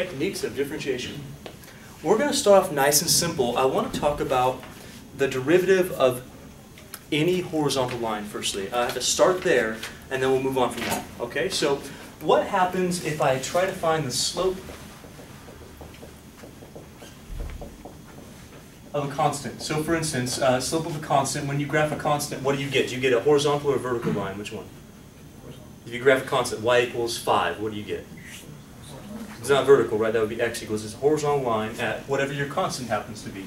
Techniques of differentiation. We're going to start off nice and simple. I want to talk about the derivative of any horizontal line firstly. I have to start there, and then we'll move on from that. Okay, so what happens if I try to find the slope of a constant? So for instance, uh, slope of a constant, when you graph a constant, what do you get? Do you get a horizontal or a vertical line? Which one? If you graph a constant, y equals 5, what do you get? It's not vertical, right? That would be x equals this horizontal line at whatever your constant happens to be.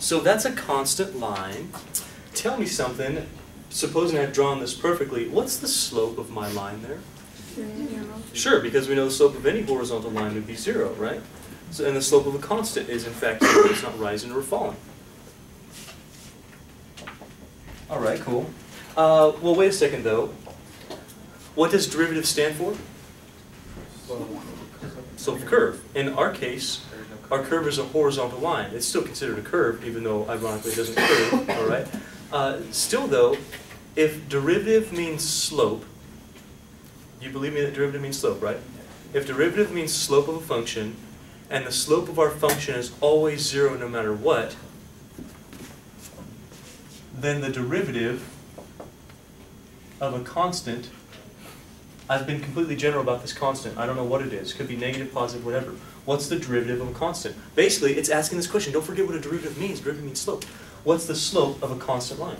So that's a constant line. Tell me something, supposing I've drawn this perfectly, what's the slope of my line there? Sure, because we know the slope of any horizontal line would be zero, right? So, and the slope of a constant is in fact it's not rising or falling. All right, cool. Uh, well, wait a second though. What does derivative stand for? Slope of curve. In our case, our curve is a horizontal line. It's still considered a curve, even though ironically it doesn't curve, all right? Uh, still though, if derivative means slope, you believe me that derivative means slope, right? If derivative means slope of a function, and the slope of our function is always zero no matter what, then the derivative of a constant, I've been completely general about this constant. I don't know what it is. Could be negative, positive, whatever. What's the derivative of a constant? Basically, it's asking this question. Don't forget what a derivative means. Derivative means slope. What's the slope of a constant line?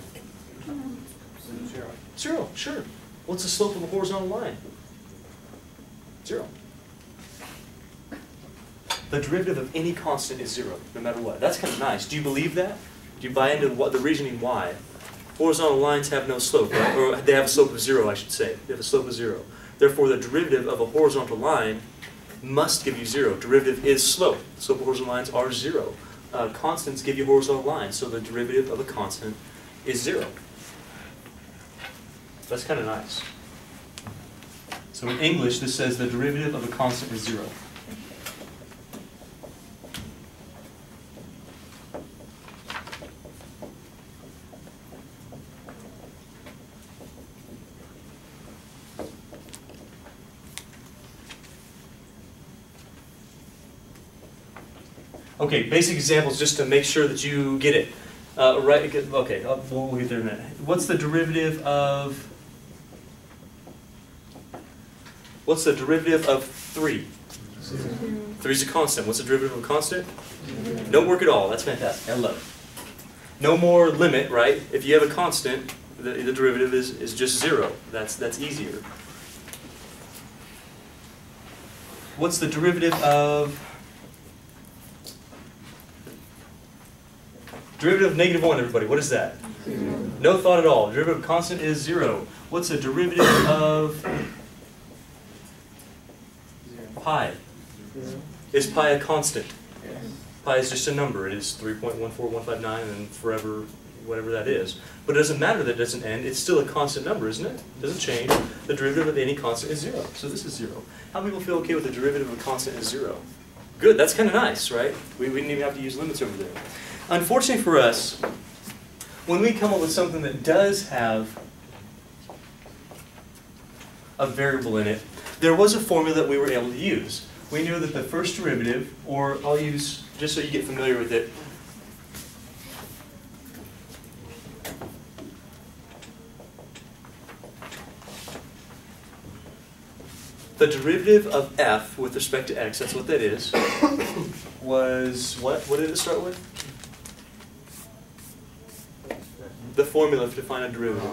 Zero. Zero, sure. What's the slope of a horizontal line? Zero. The derivative of any constant is zero, no matter what. That's kind of nice. Do you believe that? Do you buy into what the reasoning why? Horizontal lines have no slope, right? Or they have a slope of zero, I should say. They have a slope of zero. Therefore, the derivative of a horizontal line must give you zero. Derivative is slope. Slope of horizontal lines are zero. Uh, constants give you horizontal lines, so the derivative of a constant is zero. That's kind of nice. So in English, this says the derivative of a constant is zero. Okay, basic examples just to make sure that you get it. Uh, right, okay, uh, we'll get there in a minute. What's the derivative of, what's the derivative of 3? 3 is a constant. What's the derivative of a constant? No work at all. That's fantastic. I love it. No more limit, right? If you have a constant, the, the derivative is, is just 0. That's, that's easier. What's the derivative of Derivative of negative 1, everybody, what is that? Zero. No thought at all. Derivative of constant is 0. What's the derivative of pi? Zero. Is pi a constant? Yes. Pi is just a number. It is 3.14159 and forever, whatever that is. But it doesn't matter that it doesn't end. It's still a constant number, isn't it? It doesn't change. The derivative of any constant is 0. So this is 0. How many people feel okay with the derivative of a constant is 0? Good, that's kind of nice, right? We, we didn't even have to use limits over there. Unfortunately for us, when we come up with something that does have a variable in it, there was a formula that we were able to use. We knew that the first derivative, or I'll use, just so you get familiar with it, the derivative of f with respect to x, that's what that is, was, what, what did it start with? The formula to find a derivative?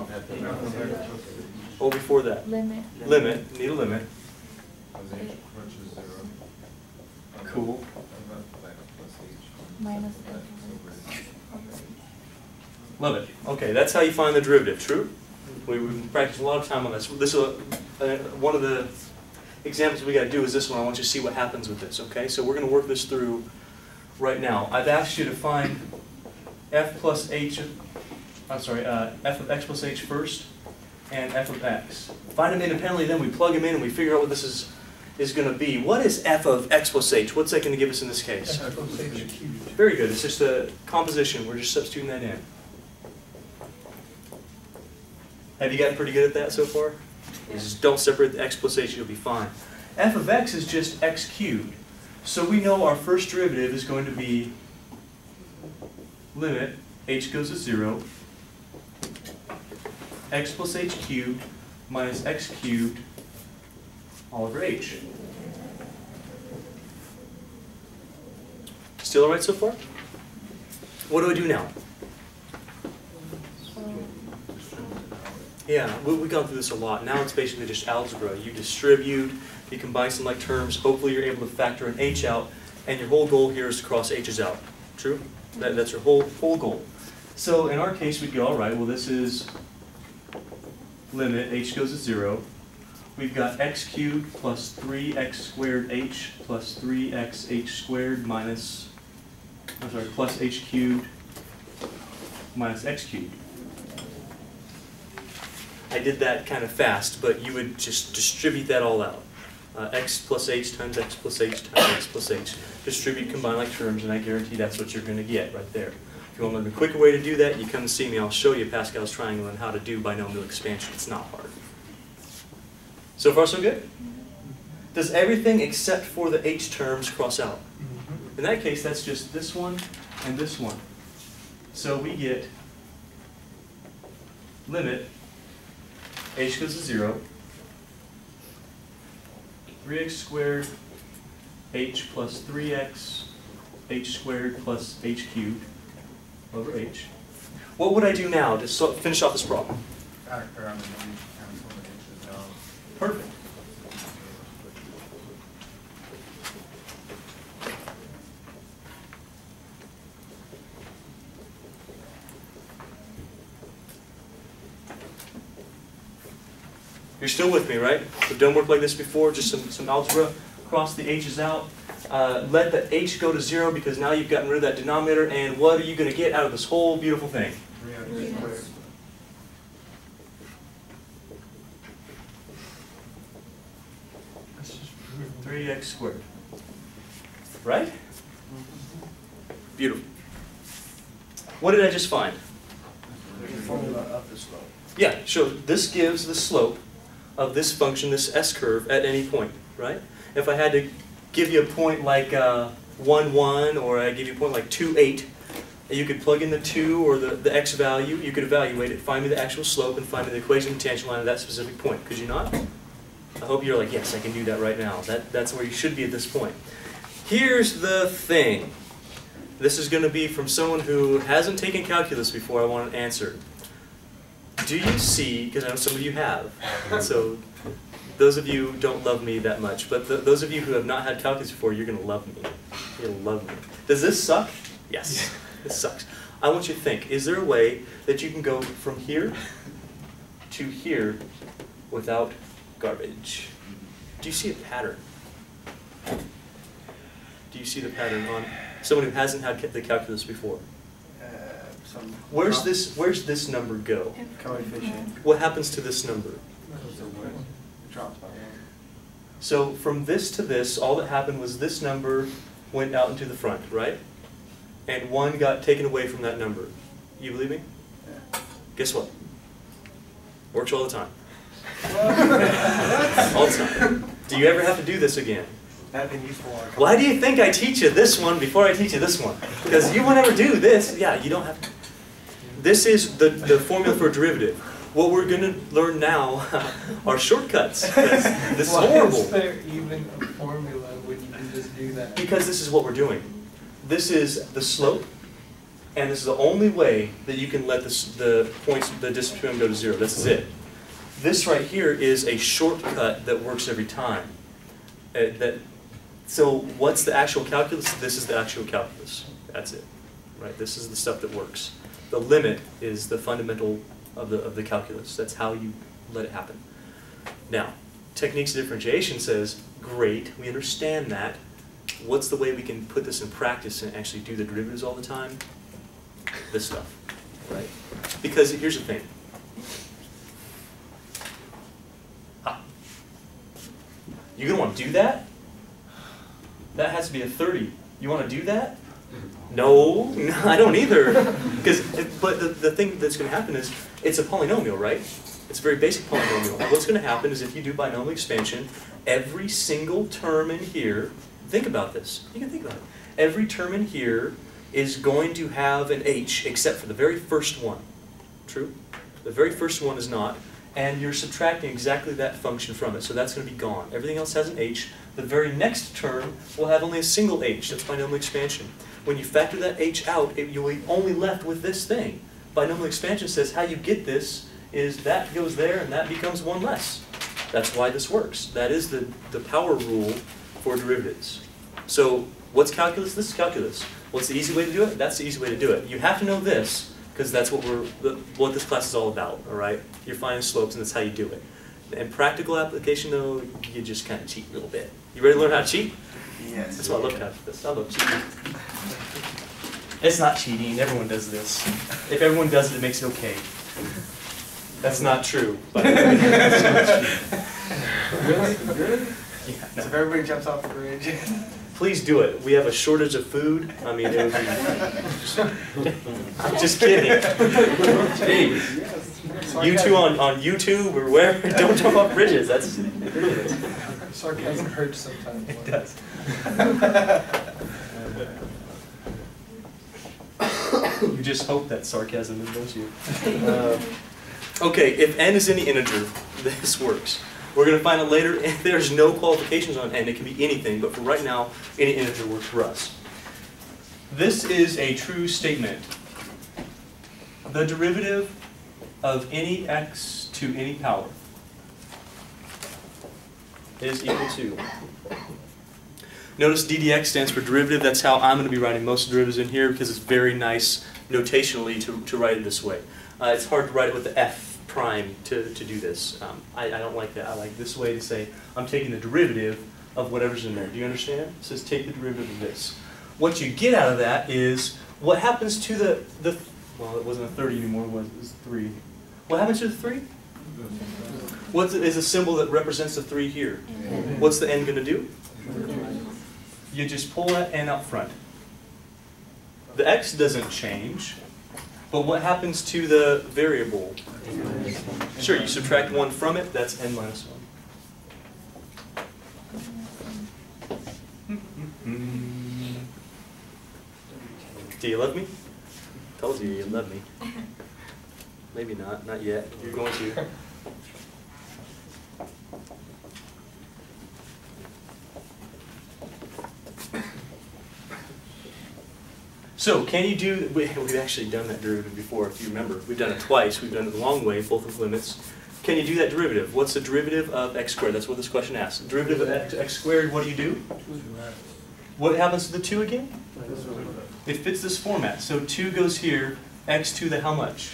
Oh, before that? Limit. Limit, need a limit. Cool. Minus Love it. Okay, that's how you find the derivative, true? We, we've practiced a lot of time on this. This is a, uh, one of the examples we got to do is this one. I want you to see what happens with this, okay? So we're going to work this through right now. I've asked you to find f plus h I'm sorry, uh, f of x plus h first, and f of x. Find them independently, then we plug them in and we figure out what this is is going to be, what is f of x plus h? What's that going to give us in this case? Very good. It's just a composition. We're just substituting that in. Have you gotten pretty good at that so far? Just don't separate the x plus h, you'll be fine. f of x is just x cubed. So we know our first derivative is going to be limit h goes to 0, x plus h cubed minus x cubed all over h. Still all right so far? What do I do now? Yeah, we, we've gone through this a lot. Now it's basically just algebra. You distribute, you combine some like terms, hopefully you're able to factor an h out, and your whole goal here is to cross h's out. True? That, that's your whole, whole goal. So in our case, we'd go, all right, well this is limit, h goes to zero. We've got x cubed plus 3x squared h plus 3x h squared minus, I'm sorry, plus h cubed minus x cubed. I did that kind of fast, but you would just distribute that all out. Uh, x plus h times x plus h times x plus h. Distribute, combine like terms, and I guarantee that's what you're going to get right there. If you want to learn a quicker way to do that, you come and see me. I'll show you Pascal's triangle and how to do binomial expansion. It's not hard. So far, so good? Does everything except for the h terms cross out? Mm-hmm. In that case, that's just this one and this one. So we get limit h goes to 0, 3x squared h plus 3x h squared plus h cubed over h. What would I do now to so finish off this problem? Factor on the cancel the h's. Perfect. You're still with me, right? We've done work like this before, just some, some algebra, cross the h's out. Uh, let the h go to zero because now you've gotten rid of that denominator, and what are you going to get out of this whole beautiful thing? Three x squared. Right? Beautiful. What did I just find? Formula of the slope. Yeah, so this gives the slope of this function, this s-curve, at any point, right? If I had to give you a point like uh, 1, 1, or I give you a point like 2, 8, you could plug in the 2 or the, the x value, you could evaluate it, find me the actual slope, and find me the equation of tangent line of that specific point. Could you not? I hope you're like, yes, I can do that right now. That, that's where you should be at this point. Here's the thing. This is going to be from someone who hasn't taken calculus before. I want an answer. Do you see, because I know some of you have, so those of you don't love me that much, but th those of you who have not had calculus before, you're going to love me. You're going to love me. Does this suck? Yes, this sucks. I want you to think, is there a way that you can go from here to here without garbage? Do you see a pattern? Do you see the pattern on someone who hasn't had the calculus before? Uh. Where's this, where's this number go? Coefficient. What happens to this number? Goes to one. It drops by one. So from this to this, all that happened was this number went out into the front, right? And one got taken away from that number. You believe me? Yeah. Guess what? Works all the time. All the time. Do you ever have to do this again? That'd been useful. on a couple- Why do you think I teach you this one before I teach you this one? Because you won't ever do this. Yeah, you don't have to. This is the, the formula for a derivative. What we're going to learn now are shortcuts. This is horrible. Is there even a formula when you can just do that? Because this is what we're doing. This is the slope, and this is the only way that you can let this, the points, the distance between them go to zero. This is it. This right here is a shortcut that works every time. Uh, that, so what's the actual calculus? This is the actual calculus. That's it. Right? This is the stuff that works. The limit is the fundamental of the, of the calculus. That's how you let it happen. Now, techniques of differentiation says, great, we understand that. What's the way we can put this in practice and actually do the derivatives all the time? This stuff, right? Because here's the thing. Ah. You gonna wanna do that? That has to be a thirty. You wanna do that? No, no, I don't either. Because, but the, the thing that's gonna happen is, it's a polynomial, right? It's a very basic polynomial. What's gonna happen is if you do binomial expansion, every single term in here, think about this, you can think about it. Every term in here is going to have an h except for the very first one. True? The very first one is not, and you're subtracting exactly that function from it, so that's going to be gone. Everything else has an h. The very next term will have only a single h, that's binomial expansion. When you factor that h out, it, you'll be only left with this thing. Binomial expansion says how you get this is that goes there and that becomes one less. That's why this works. That is the, the power rule for derivatives. So what's calculus? This is calculus. What's the easy way to do it? That's the easy way to do it. You have to know this, because that's what we're, what this class is all about, all right? You're finding slopes, and that's how you do it. In practical application, though, you just kind of cheat a little bit. You ready to learn how to cheat? Yes. That's what I love this. I love cheating. It's not cheating. Everyone does this. If everyone does it, it makes it okay. That's not true. by the way. Really? Really? Yeah, So if everybody jumps off the bridge. Please do it. We have a shortage of food. I mean, it would be. I'm just kidding. You two on, on YouTube or where, don't jump off bridges. That's ridiculous. Sarcasm hurts sometimes. It does. just hope that sarcasm, and don't you? Um, Okay, if n is any integer, this works. We're gonna find it later, If there's no qualifications on n, it can be anything, but for right now, any integer works for us. This is a true statement. The derivative of any x to any power is equal to. Notice ddx stands for derivative, that's how I'm gonna be writing most derivatives in here, because it's very nice notationally to, to write it this way. Uh, it's hard to write it with the f prime to, to do this. Um, I, I don't like that. I like this way to say I'm taking the derivative of whatever's in there. Do you understand? It says take the derivative of this. What you get out of that is what happens to the, the well, it wasn't a 30 anymore, was it was 3. What happens to the 3? What is a symbol that represents the 3 here? What's the n going to do? You just pull that n out front. The x doesn't change, but what happens to the variable? Sure, you subtract 1 from it, that's n minus 1. Do you love me? Told you you love me. Maybe not, not yet. You're going to. So can you do, we- we've actually done that derivative before, if you remember. We've done it twice, we've done it the long way, both with limits. Can you do that derivative? What's the derivative of x squared? That's what this question asks. Derivative of x x squared, what do you do? What happens to the 2 again? It fits this format. So 2 goes here, x to the how much?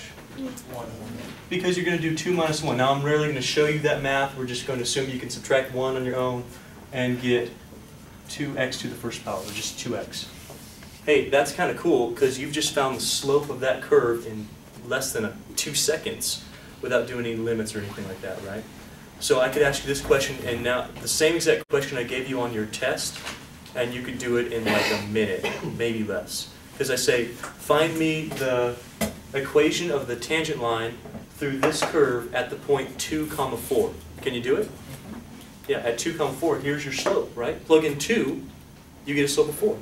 Because you're going to do 2 minus 1. Now I'm rarely going to show you that math. We're just going to assume you can subtract 1 on your own and get 2x to the first power, or just 2x. Hey, that's kind of cool because you've just found the slope of that curve in less than a, two seconds without doing any limits or anything like that, right? So I could ask you this question, and now the same exact question I gave you on your test, and you could do it in like a minute, maybe less. Because I say, find me the equation of the tangent line through this curve at the point 2 comma 4. Can you do it? Yeah, at 2 comma 4, here's your slope, right? Plug in 2, you get a slope of 4.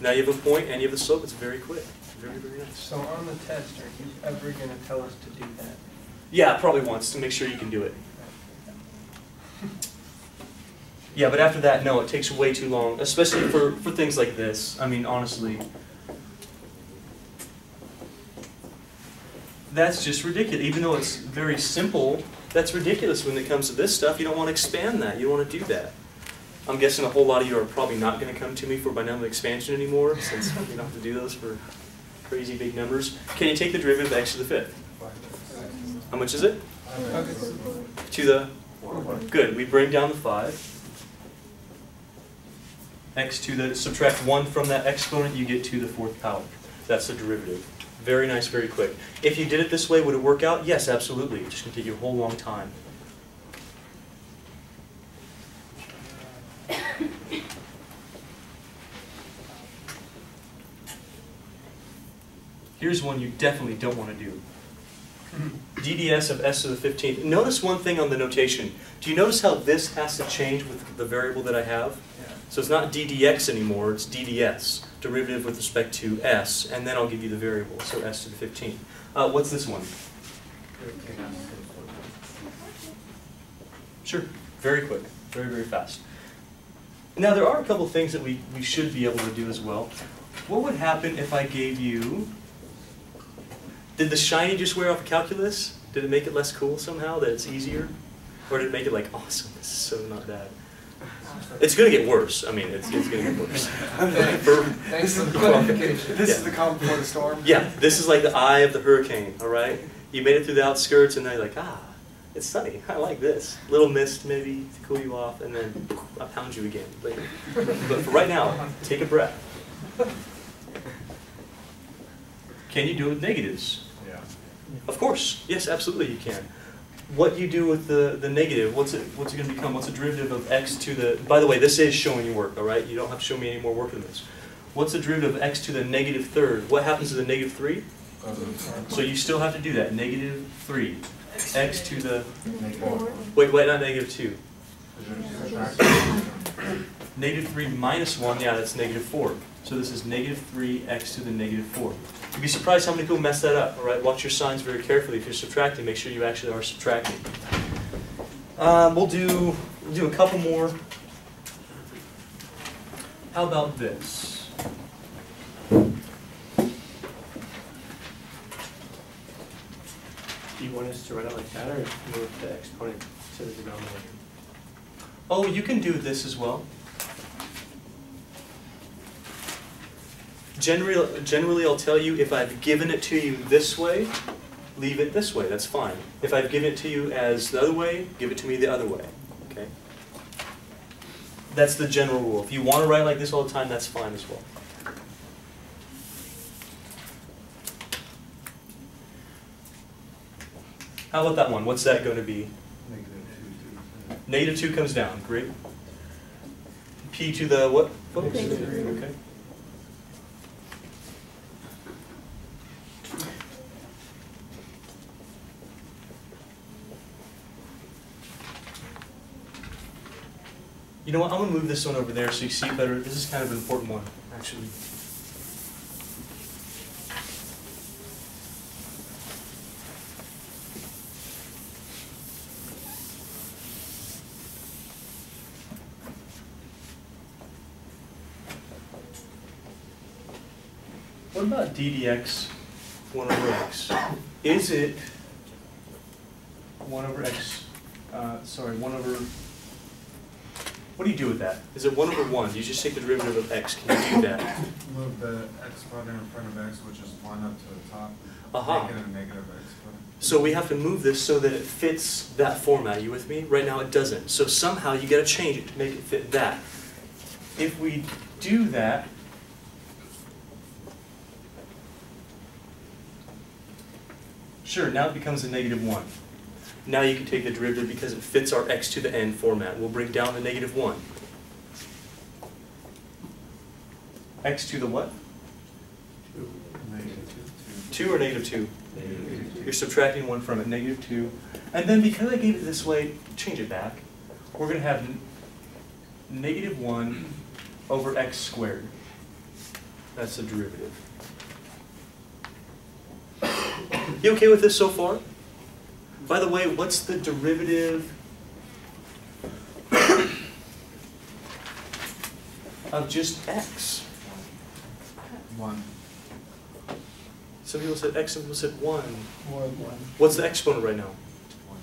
Now you have a point and you have the slope, it's very quick. Very, very nice. So on the test, are you ever gonna tell us to do that? Yeah, probably once to make sure you can do it. Yeah, but after that, no, it takes way too long, especially for, for things like this. I mean, honestly. That's just ridiculous. Even though it's very simple, that's ridiculous when it comes to this stuff. You don't want to expand that. You don't want to do that. I'm guessing a whole lot of you are probably not going to come to me for binomial expansion anymore, since you don't have to do those for crazy big numbers. Can you take the derivative of x to the fifth? How much is it? To the, good, we bring down the five. X to the, subtract one from that exponent, you get to the fourth power. That's the derivative. Very nice, very quick. If you did it this way, would it work out? Yes, absolutely. It's just gonna take you a whole long time. Here's one you definitely don't want to do. DDS of s to the 15th. Notice one thing on the notation. Do you notice how this has to change with the variable that I have? Yeah. So it's not ddx anymore, it's dds, derivative with respect to s, and then I'll give you the variable, so s to the 15th. Uh, what's this one? Sure, very quick, very, very fast. Now, there are a couple things that we, we should be able to do as well. What would happen if I gave you, did the shiny just wear off calculus? Did it make it less cool somehow, that it's easier? Or did it make it like, awesome, this is so not bad? It's gonna get worse, I mean, it's, it's gonna get worse. Thanks for the clarification. This Yeah. is the calm before the storm? Yeah, this is like the eye of the hurricane, all right? You made it through the outskirts, and now you're like, ah, it's sunny. I like this. Little mist maybe to cool you off, and then I'll pound you again later. But for right now, take a breath. Can you do it with negatives? Yeah. Of course, yes, absolutely you can. What you do with the, the negative, what's it, what's it gonna become? What's the derivative of x to the, by the way, this is showing you work, all right? You don't have to show me any more work than this. What's the derivative of x to the negative third? What happens to the negative three? So you still have to do that, negative three, x to the, wait, wait, not negative two. Negative three minus one, yeah, that's negative four. So this is negative three x to the negative four. You'd be surprised how many people mess that up, all right? Watch your signs very carefully. If you're subtracting, make sure you actually are subtracting. Um, we'll do, we'll do a couple more. How about this? Do you want us to write it like that or move the exponent to the denominator? Oh, you can do this as well. Generally, generally, I'll tell you if I've given it to you this way, leave it this way. That's fine. If I've given it to you as the other way, give it to me the other way. Okay. That's the general rule. If you want to write like this all the time, that's fine as well. How about that one? What's that going to be? Negative 2 comes down, great. P to the what, folks? Okay. You know what, I'm gonna move this one over there so you see it better. This is kind of an important one, actually. What about ddx 1 over x? Is it 1 over x, uh, sorry, 1 over, what do you do with that? Is it 1 over 1? You just take the derivative of x, can you do that? Move the x exponent in front of x, which is one up to the top. Aha. Make it a negative exponent. So we have to move this so that it fits that format. You with me? Right now it doesn't. So somehow you gotta change it to make it fit that. If we do that, sure, now it becomes a negative one. Now you can take the derivative because it fits our x to the n format. We'll bring down the negative one. x to the what? Two Two or negative two? You're subtracting one from it, negative two. And then because I gave it this way, change it back. We're gonna have negative one over x squared. That's the derivative. You okay with this so far? By the way, what's the derivative of just x? One. Some people said x, some people said one. More than one. What's the exponent right now?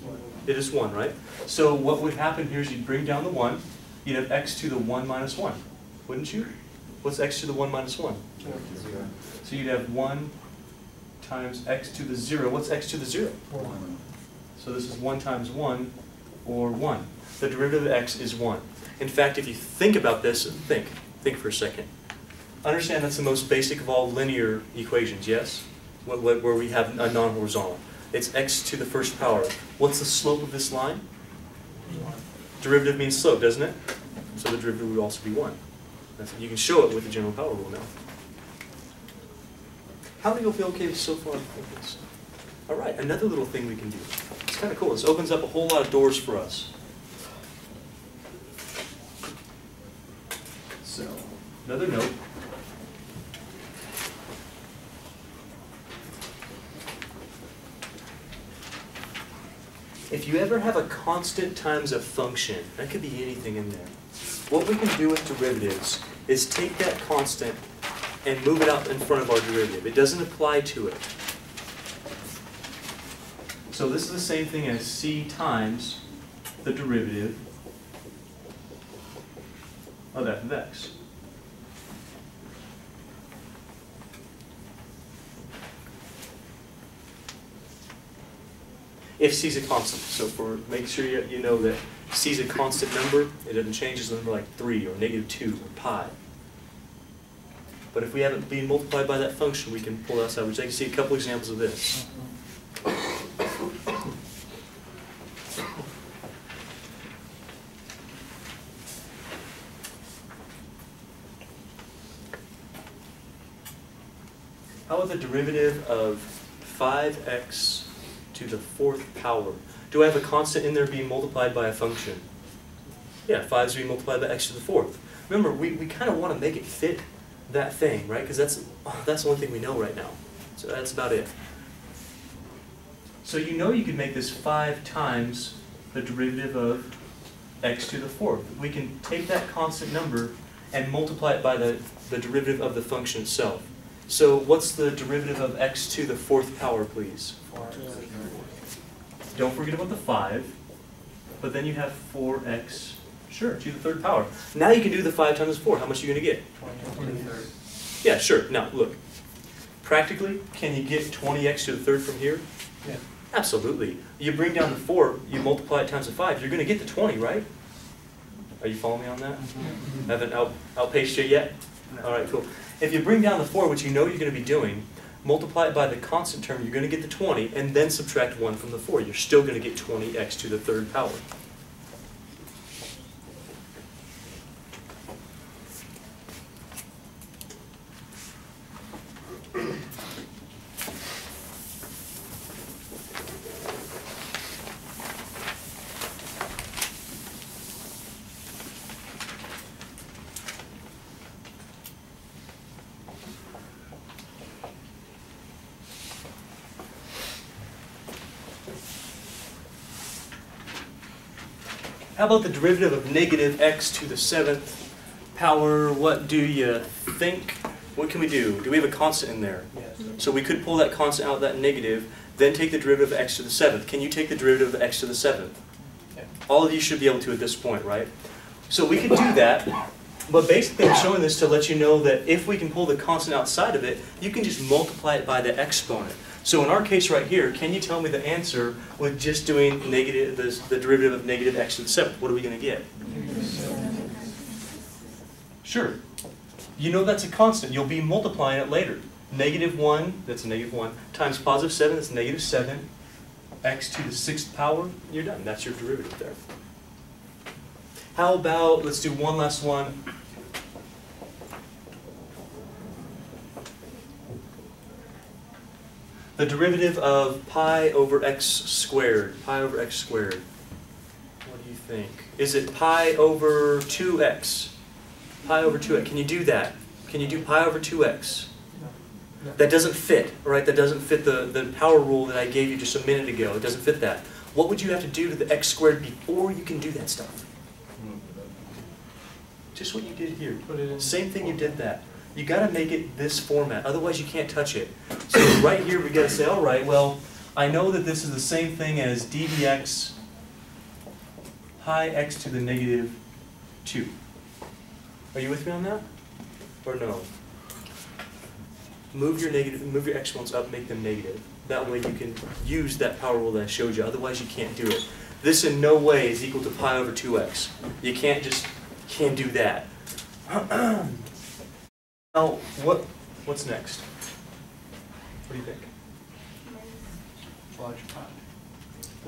One. It is 1, right? So what would happen here is you'd bring down the 1, you'd have x to the 1 minus 1, wouldn't you? What's x to the 1 minus 1? Zero. So you'd have 1 times x to the 0. What's x to the 0? One. So this is 1 times 1, or 1. The derivative of x is 1. In fact, if you think about this, think, think for a second. Understand that's the most basic of all linear equations, yes? Wh- wh- Where we have a non-horizontal. It's x to the first power. What's the slope of this line? 1. Derivative means slope, doesn't it? So the derivative would also be 1. That's, you can show it with the general power rule now. How many will feel okay so far with this? All right, another little thing we can do. It's kind of cool. This opens up a whole lot of doors for us. So, another note. If you ever have a constant times a function, that could be anything in there. What we can do with derivatives is take that constant and move it out in front of our derivative. It doesn't apply to it. So this is the same thing as c times the derivative of f of x. If c is a constant, so for, make sure you, you know that c is a constant number, it doesn't change as a number like 3 or negative 2 or pi. But if we haven't been multiplied by that function, we can pull outside. We're going to see a couple examples of this. How about the derivative of 5x to the fourth power? Do I have a constant in there being multiplied by a function? Yeah, 5 is being multiplied by x to the fourth. Remember, we, we kind of want to make it fit that thing, right? Because that's, that's the only thing we know right now. So that's about it. So you know you can make this 5 times the derivative of x to the fourth. We can take that constant number and multiply it by the, the derivative of the function itself. So what's the derivative of x to the fourth power, please? Don't forget about the 5, but then you have 4x, sure, to the third power. Now you can do the 5 times 4. How much are you going to get? Twenty. Twenty-third. Yeah, sure. Now, look. Practically, can you get 20x to the third from here? Yeah. Absolutely. You bring down the 4, you multiply it times the 5, you're going to get the 20, right? Are you following me on that? Mm-hmm. Haven't out, outpaced you yet? All right, cool. If you bring down the 4, which you know you're going to be doing, multiply it by the constant term, you're going to get the 20, and then subtract 1 from the 4. You're still going to get 20x to the third power. How about the derivative of negative x to the seventh power? What do you think? What can we do? Do we have a constant in there? Yes. So we could pull that constant out of that negative, then take the derivative of x to the seventh. Can you take the derivative of x to the seventh? Yeah. All of you should be able to at this point, right? So we could do that, but basically I'm showing this to let you know that if we can pull the constant outside of it, you can just multiply it by the exponent. So in our case right here, can you tell me the answer with just doing negative, the, the derivative of negative x to the seventh? What are we going to get? Sure. You know that's a constant. You'll be multiplying it later. Negative 1, that's a negative 1, times positive 7, that's negative 7, x to the sixth power, you're done. That's your derivative there. How about, let's do one last one. The derivative of pi over x squared, pi over x squared. What do you think? Is it pi over 2x? Pi over 2x, can you do that? Can you do pi over 2x? No. That doesn't fit, right? That doesn't fit the, the power rule that I gave you just a minute ago. It doesn't fit that. What would you have to do to the x squared before you can do that stuff? Mm-hmm. Just what you did here. Put it in. Same thing you did that. You gotta make it this format, otherwise you can't touch it. So right here, we gotta say, all right, well, I know that this is the same thing as d pi x to the negative two. Are you with me on that? Or no? Move your negative, move your exponents up, make them negative. That way you can use that power rule that I showed you, otherwise you can't do it. This in no way is equal to pi over two x. You can't just, can't do that. Now, what, what's next? What do you think? Large pot.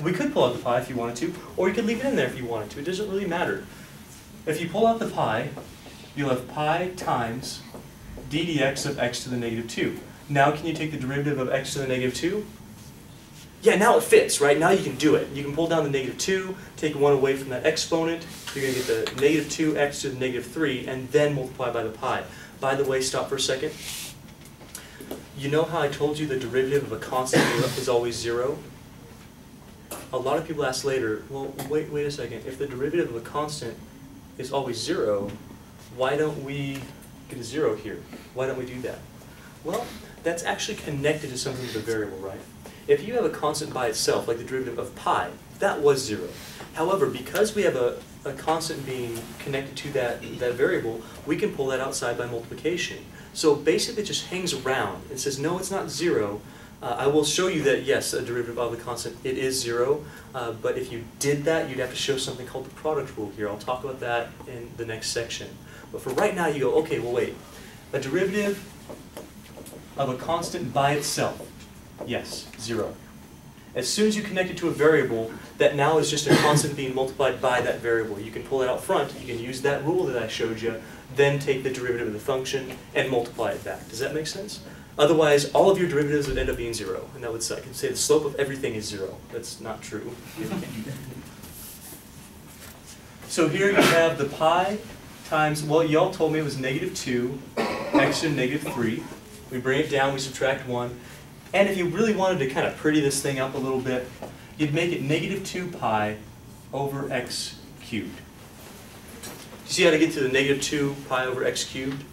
We could pull out the pi if you wanted to, or you could leave it in there if you wanted to. It doesn't really matter. If you pull out the pi, you'll have pi times d dx of x to the negative 2. Now can you take the derivative of x to the negative 2? Yeah, now it fits, right? Now you can do it. You can pull down the negative 2, take 1 away from that exponent, you're going to get the negative 2x to the negative 3, and then multiply by the pi. By the way, stop for a second. You know how I told you the derivative of a constant is always 0? A lot of people ask later, well, wait, wait a second. If the derivative of a constant is always 0, why don't we get a 0 here? Why don't we do that? Well, that's actually connected to something with a variable, right? If you have a constant by itself, like the derivative of pi, that was zero. However, because we have a, a constant being connected to that, that variable, we can pull that outside by multiplication. So basically it just hangs around. It says, no, it's not zero. Uh, I will show you that, yes, a derivative of a constant, it is zero. Uh, but if you did that, you'd have to show something called the product rule here. I'll talk about that in the next section. But for right now, you go, okay, well, wait. A derivative of a constant by itself. Yes, zero. As soon as you connect it to a variable, that now is just a constant being multiplied by that variable. You can pull it out front, you can use that rule that I showed you, then take the derivative of the function and multiply it back. Does that make sense? Otherwise, all of your derivatives would end up being zero, and that would suck. You'd say the slope of everything is zero. That's not true. So here you have the pi times, well, y'all told me it was negative 2, x to negative 3. We bring it down, we subtract 1. And if you really wanted to kind of pretty this thing up a little bit, you'd make it negative 2 pi over x cubed. Do you see how to get to the negative 2 pi over x cubed?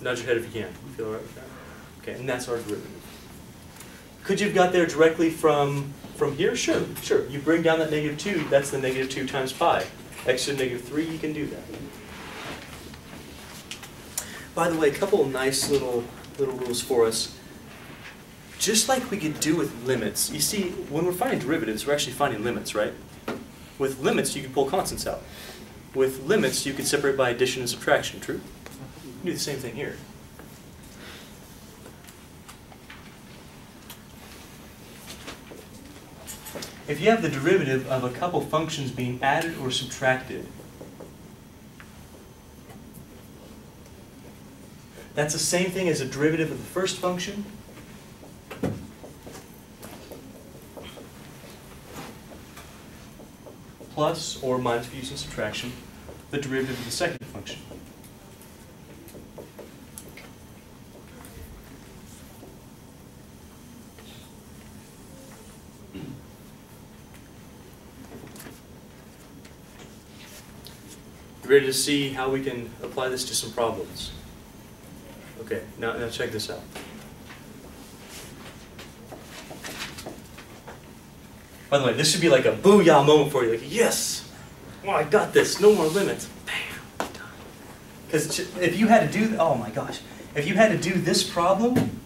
Nod your head if you can. You feel all right with that? Okay, and that's our derivative. Could you have got there directly from, from here? Sure, sure. You bring down that negative 2, that's the negative 2 times pi. x to the negative 3, you can do that. By the way, a couple of nice little, little rules for us. Just like we could do with limits, you see, when we're finding derivatives, we're actually finding limits, right? With limits, you can pull constants out. With limits, you can separate by addition and subtraction, true? You can do the same thing here. If you have the derivative of a couple functions being added or subtracted, that's the same thing as a derivative of the first function plus or minus for using subtraction, the derivative of the second function. You ready to see how we can apply this to some problems? Okay, now, now check this out. By the way, this should be like a booyah moment for you. Like, yes, oh, I got this. No more limits. Bam, done. Because if you had to do, oh my gosh, if you had to do this problem,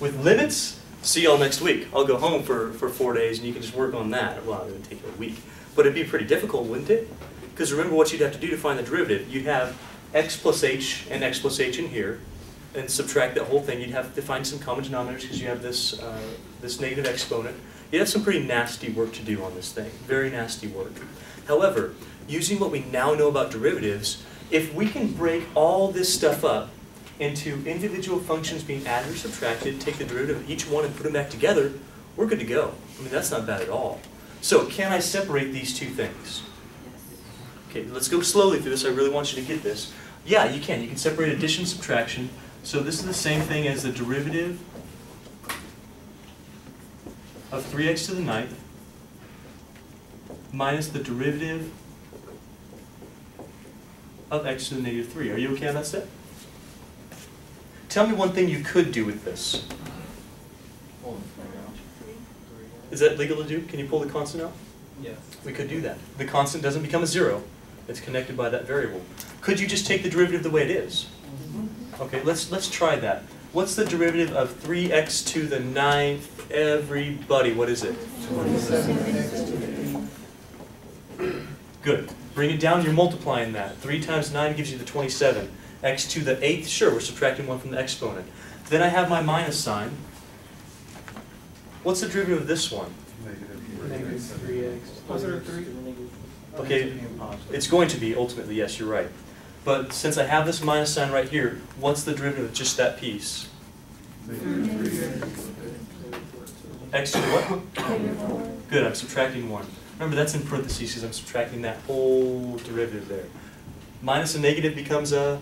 with limits, see y'all next week. I'll go home for, for four days and you can just work on that. Well, it would take a week. But it'd be pretty difficult, wouldn't it? Because remember what you'd have to do to find the derivative. You'd have x plus h and x plus h in here, and subtract that whole thing. You'd have to find some common denominators because you have this, uh, this negative exponent. You'd have some pretty nasty work to do on this thing. Very nasty work. However, using what we now know about derivatives, if we can break all this stuff up into individual functions being added or subtracted, take the derivative of each one and put them back together, we're good to go. I mean, that's not bad at all. So can I separate these two things? Okay, let's go slowly through this. I really want you to get this. Yeah, you can. You can separate addition subtraction. So this is the same thing as the derivative of 3x to the ninth minus the derivative of x to the negative 3. Are you okay on that step? Tell me one thing you could do with this. Is that legal to do? Can you pull the constant out? Yes. We could do that. The constant doesn't become a zero. It's connected by that variable. Could you just take the derivative the way it is? Okay, let's, let's try that. What's the derivative of 3x to the ninth? Everybody, what is it? 27. Good. Bring it down, you're multiplying that. 3 times 9 gives you the 27. x to the eighth, sure, we're subtracting 1 from the exponent. Then I have my minus sign. What's the derivative of this one? Negative three x. Was there a three? Okay, it's going to be ultimately, yes, you're right. But since I have this minus sign right here, what's the derivative of just that piece? X to what? Good, I'm subtracting one. Remember, that's in parentheses, because I'm subtracting that whole derivative there. Minus a negative becomes a,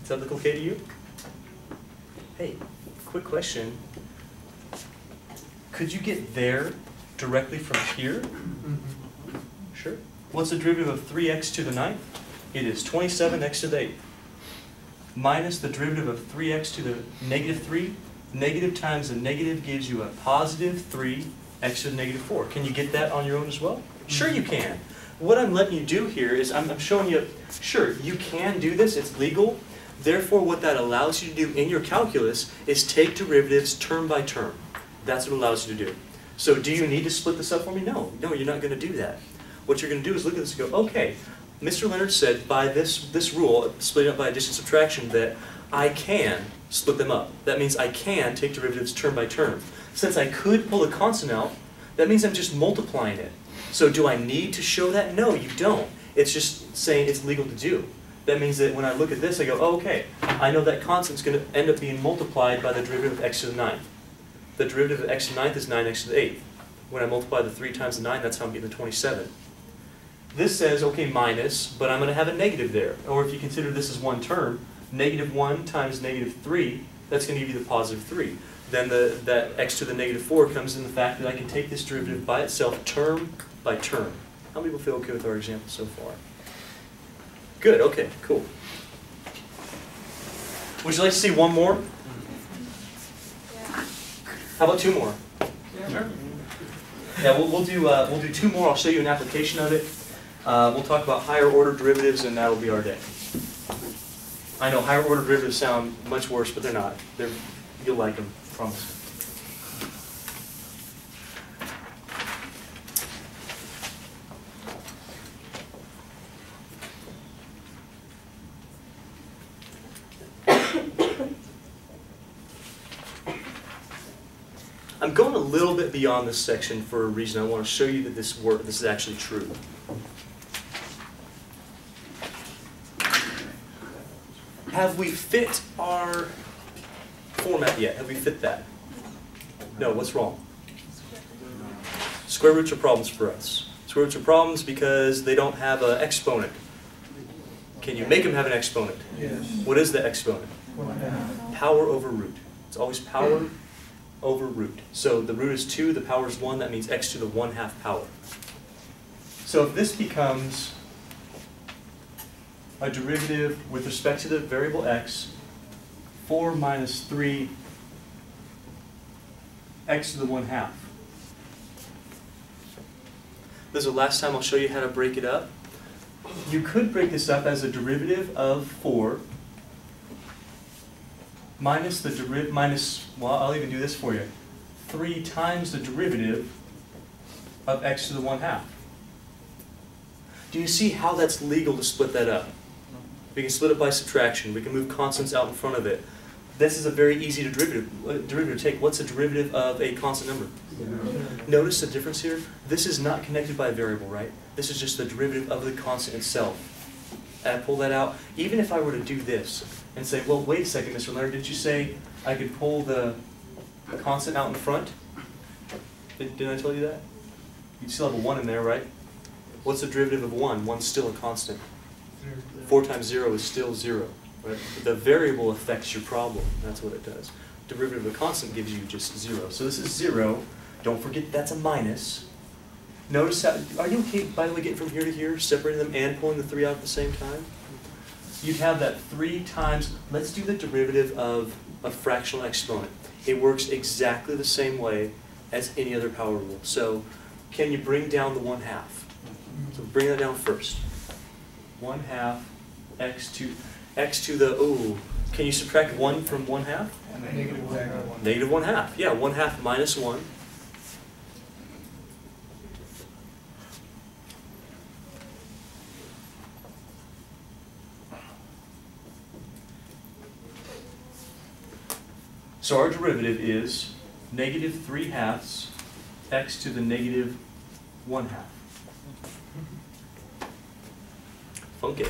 does that look okay to you? Hey, quick question. Could you get there directly from here? Mm-hmm. Sure. What's the derivative of three x to the ninth? It is twenty-seven x to the eighth. Minus the derivative of three x to the negative three. Negative times the negative gives you a positive three x to the negative four. Can you get that on your own as well? Sure you can. What I'm letting you do here is I'm, I'm showing you, sure, you can do this, it's legal. Therefore, what that allows you to do in your calculus is take derivatives term by term. That's what it allows you to do. So do you need to split this up for me? No, no, you're not gonna do that. What you're gonna do is look at this and go, okay, Mr. Leonard said by this, this rule, splitting up by addition subtraction, that I can split them up. That means I can take derivatives term by term. Since I could pull a constant out, that means I'm just multiplying it. So do I need to show that? No, you don't. It's just saying it's legal to do. That means that when I look at this, I go, oh, okay, I know that constant's gonna end up being multiplied by the derivative of x to the ninth. The derivative of x to the ninth is nine x to the eighth. When I multiply the three times the nine, that's how I'm getting the twenty-seven. This says, okay, minus, but I'm gonna have a negative there. Or if you consider this as one term, negative one times negative three, that's gonna give you the positive three. Then the, that x to the negative four comes in the fact that I can take this derivative by itself, term by term. How many people feel okay with our example so far? Good, okay, cool. Would you like to see one more? Yeah. How about two more? Yeah, we'll, we'll do, uh, we'll do two more, I'll show you an application of it. Uh, we'll talk about higher order derivatives and that'll be our day. I know higher order derivatives sound much worse, but they're not. They're, you'll like them, promise. I'm going a little bit beyond this section for a reason. I want to show you that this work, this is actually true. Have we fit our format yet? Have we fit that? No, what's wrong? Square roots are problems for us. Square roots are problems because they don't have an exponent. Can you make them have an exponent? Yes. What is the exponent? Power over root. It's always power over root. So the root is 2, the power is 1, that means x to the 1 half power. So if this becomes a derivative with respect to the variable x, 4 minus 3 x to the 1 half. This is the last time I'll show you how to break it up. You could break this up as a derivative of 4 minus the derivative, minus, well, I'll even do this for you. Three times the derivative of x to the one half. Do you see how that's legal to split that up? We can split it by subtraction, we can move constants out in front of it. This is a very easy to derivative, uh, derivative to take. What's the derivative of a constant number? Notice the difference here? This is not connected by a variable, right? This is just the derivative of the constant itself. And I pull that out, even if I were to do this, and say, well, wait a second, Mr. Leonard, did you say I could pull the constant out in front? Did, didn't I tell you that? You still have a one in there, right? What's the derivative of one? One's still a constant. Four times zero is still zero, right? The variable affects your problem, that's what it does. Derivative of a constant gives you just zero. So this is zero, don't forget that's a minus. Notice how, are you okay, by the way, getting from here to here, separating them and pulling the three out at the same time? You'd have that three times, let's do the derivative of a fractional exponent. It works exactly the same way as any other power rule. So can you bring down the one half? So bring that down first. One half x to, x to the, oh, can you subtract one from one half? Negative one. Negative one half, yeah, one half minus one. So our derivative is negative 3 halves x to the negative 1 half. Funky.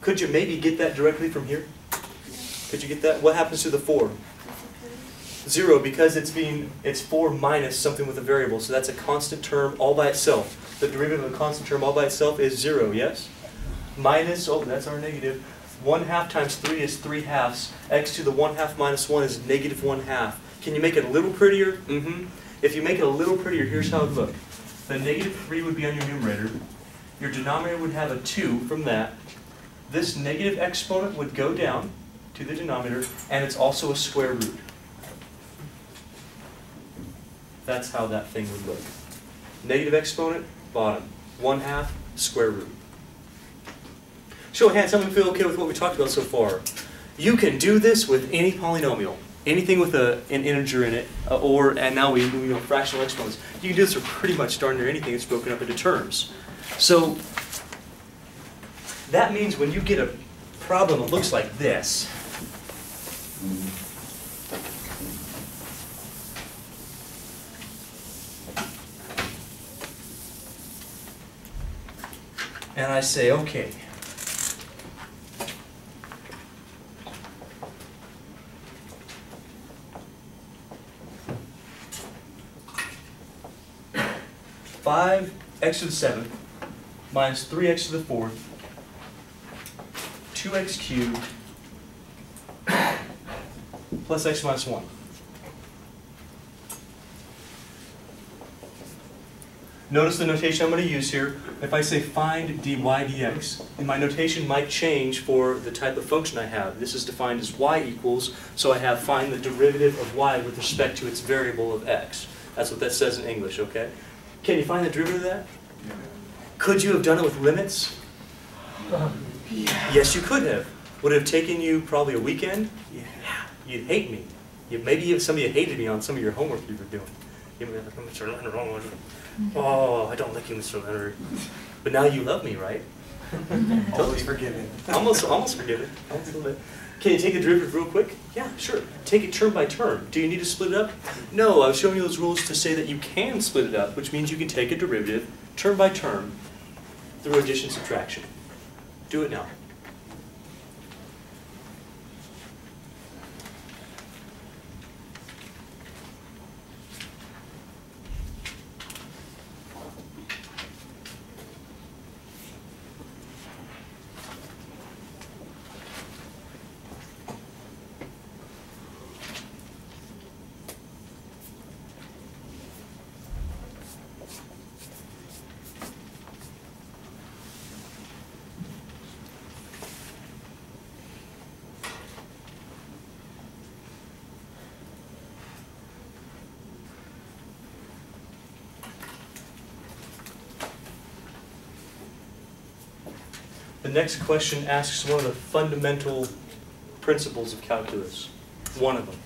Could you maybe get that directly from here? Could you get that? What happens to the 4? Zero, because it's being, it's 4 minus something with a variable, so that's a constant term all by itself. The derivative of a constant term all by itself is 0, yes? Minus, oh, that's our negative. 1 half times 3 is 3 halves. x to the 1 half minus 1 is negative 1 half. Can you make it a little prettier? Mm-hmm. If you make it a little prettier, here's how it would look. The negative 3 would be on your numerator. Your denominator would have a 2 from that. This negative exponent would go down to the denominator, and it's also a square root. That's how that thing would look. Negative exponent, bottom. 1 half, square root. Show of hands, how many feel okay with what we talked about so far? You can do this with any polynomial, anything with a, an integer in it, uh, or, and now we, you know, fractional exponents. You can do this with pretty much darn near anything that's broken up into terms. So, that means when you get a problem that looks like this, and I say, okay, five x to the seventh minus three x to the fourth, two x cubed plus x minus one. Notice the notation I'm going to use here. If I say find dy dx, and my notation might change for the type of function I have. This is defined as y equals, so I have find the derivative of y with respect to its variable of x. That's what that says in English, okay? Can you find the derivative of that? Could you have done it with limits? Yes, you could have. Would it have taken you probably a weekend? Yeah. You'd hate me. You, maybe some of you hated me on some of your homework you were doing. Be like, Mr. Leonard, oh, I don't like you, Mr. Leonard. But now you love me, right? Always forgiven. Almost, almost forgiven. Almost a little bit. Can you take the derivative real quick? Yeah, sure. Take it term by term. Do you need to split it up? No, I was showing you those rules to say that you can split it up, which means you can take a derivative term by term through addition subtraction. Do it now. The next question asks one of the fundamental principles of calculus, one of them.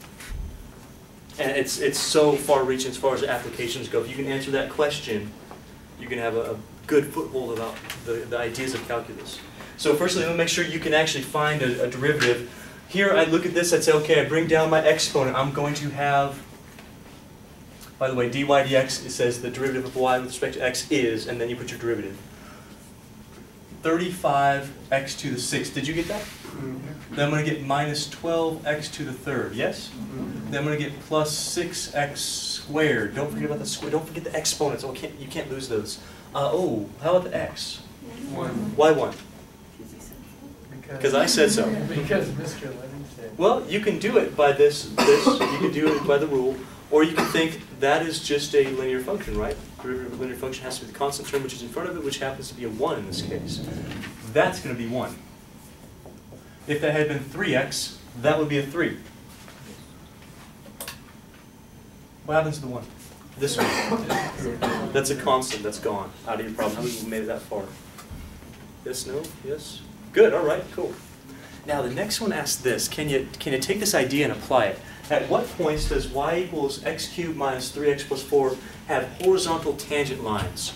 And it's, it's so far-reaching as far as applications go. If you can answer that question, you can have a, a good foothold about the, the ideas of calculus. So firstly, let me make sure you can actually find a, a derivative. Here, I look at this, I'd say, okay, I bring down my exponent. I'm going to have, by the way, dy dx, it says the derivative of y with respect to x is, and then you put your derivative. 35x to the 6th. Did you get that? Then I'm going to get minus 12x to the third. Yes? Then I'm going to get plus 6x squared. Don't forget about the square. Don't forget the exponents. Oh, can't, you can't lose those. Uh, oh, how about the x? One. Why 1? Because I said so. Because Mr. Leonard said. Well, you can do it by this, this, you can do it by the rule, or you can think that is just a linear function, right? Derivative of a linear function has to be the constant term which is in front of it, which happens to be a 1 in this case. That's going to be 1. If that had been 3x, that would be a 3. What happens to the 1? This one. That's a constant, that's gone. Out of your problem. How many people made it that far? Yes, no, yes? Good, all right, cool. Now, the next one asks this. Can you, can you take this idea and apply it? At what points does y equals x cubed minus 3x plus 4 have horizontal tangent lines?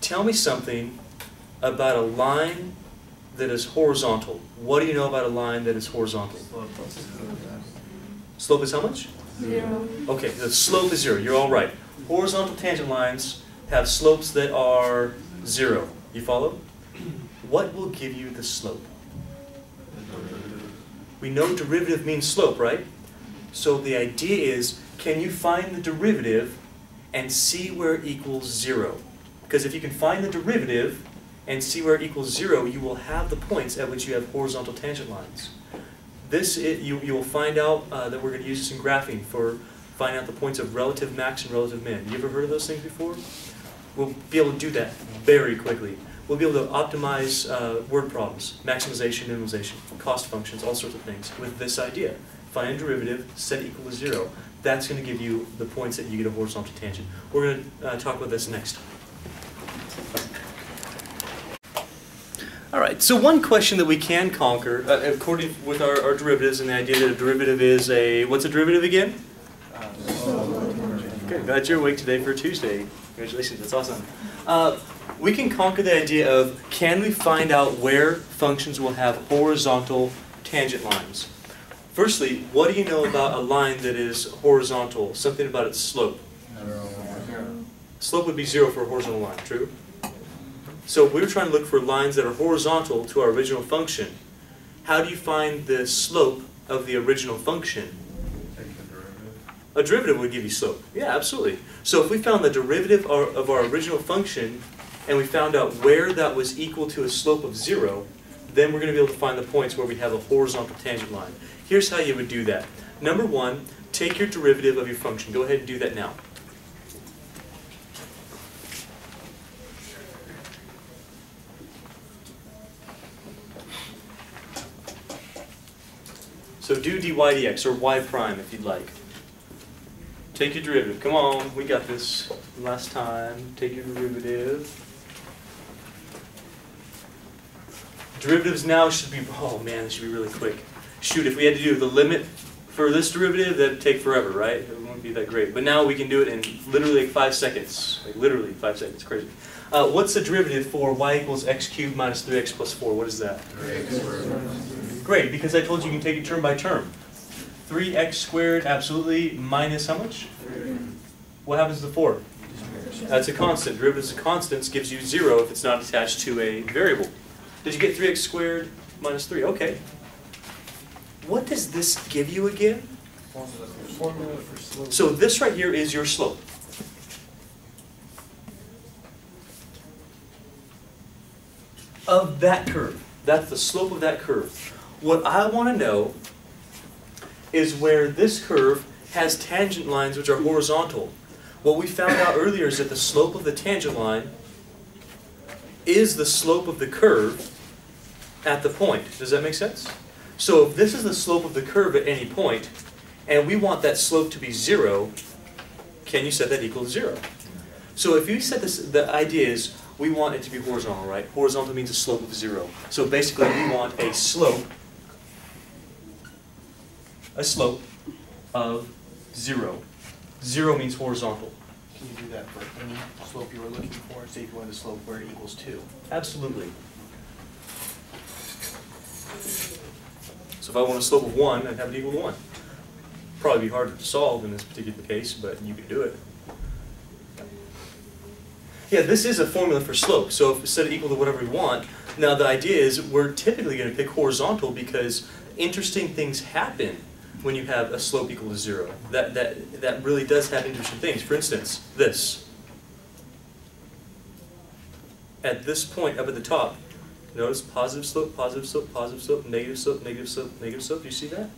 Tell me something about a line that is horizontal. What do you know about a line that is horizontal? Slope of zero. Slope is how much? Zero. Okay, the slope is zero. You're all right. Horizontal tangent lines have slopes that are zero. You follow? What will give you the slope? We know derivative means slope, right? So the idea is, can you find the derivative and see where it equals zero? Because if you can find the derivative and see where it equals zero, you will have the points at which you have horizontal tangent lines. This, i you, you will find out uh, that we're going to use this in graphing for finding out the points of relative max and relative min. You ever heard of those things before? We'll be able to do that very quickly. We'll be able to optimize uh, word problems, maximization, minimization, cost functions, all sorts of things with this idea. Find a derivative, set equal to zero. That's going to give you the points that you get a horizontal tangent. We're going to uh, talk about this next. All right, so one question that we can conquer, uh, according with our, our derivatives and the idea that a derivative is a, what's a derivative again? Good, glad you're awake today for Tuesday. Congratulations, that's awesome. We can conquer the idea of can we find out where functions will have horizontal tangent lines? Firstly, what do you know about a line that is horizontal? Something about its slope. Slope would be zero for a horizontal line, true? So we were trying to look for lines that are horizontal to our original function, how do you find the slope of the original function? A derivative would give you slope. Yeah, absolutely. So if we found the derivative of our original function and we found out where that was equal to a slope of zero, then we're going to be able to find the points where we have a horizontal tangent line. Here's how you would do that. Number one, take your derivative of your function. Go ahead and do that now. So do dy dx, or y prime if you'd like. Take your derivative. Come on, we got this last time. Take your derivative. Derivatives now should be, oh man, this should be really quick. Shoot, if we had to do the limit for this derivative, that'd take forever, right? It wouldn't be that great. But now we can do it in literally like five seconds. Like literally five seconds, crazy. Uh, what's the derivative for y equals x cubed minus 3x plus 4? What is that? Great, because I told you you can take it term by term. 3x squared, absolutely, minus how much? What happens to 4? That's a constant. Derivatives of constants gives you 0 if it's not attached to a variable. Did you get 3x squared minus 3? Okay. What does this give you again? So this right here is your slope. Of that curve. That's the slope of that curve. What I want to know is where this curve has tangent lines which are horizontal. What we found out earlier is that the slope of the tangent line is the slope of the curve at the point. Does that make sense? So if this is the slope of the curve at any point, and we want that slope to be zero, can you set that equal to zero? So if you set this, the idea is we want it to be horizontal, right? Horizontal means a slope of zero. So basically we want a slope, a slope of zero. Zero means horizontal. Can you do that for any slope you were looking for? Say if you wanted a slope where it equals two. Absolutely. So if I want a slope of one, I'd have it equal to one. Probably be harder to solve in this particular case, but you can do it. Yeah, this is a formula for slope, so if set it equal to whatever we want, now the idea is we're typically going to pick horizontal because interesting things happen when you have a slope equal to zero. That, that, that really does have interesting things. For instance, this. At this point up at the top, notice positive slope, positive slope, positive slope, negative slope, negative slope, negative slope. Do you see that?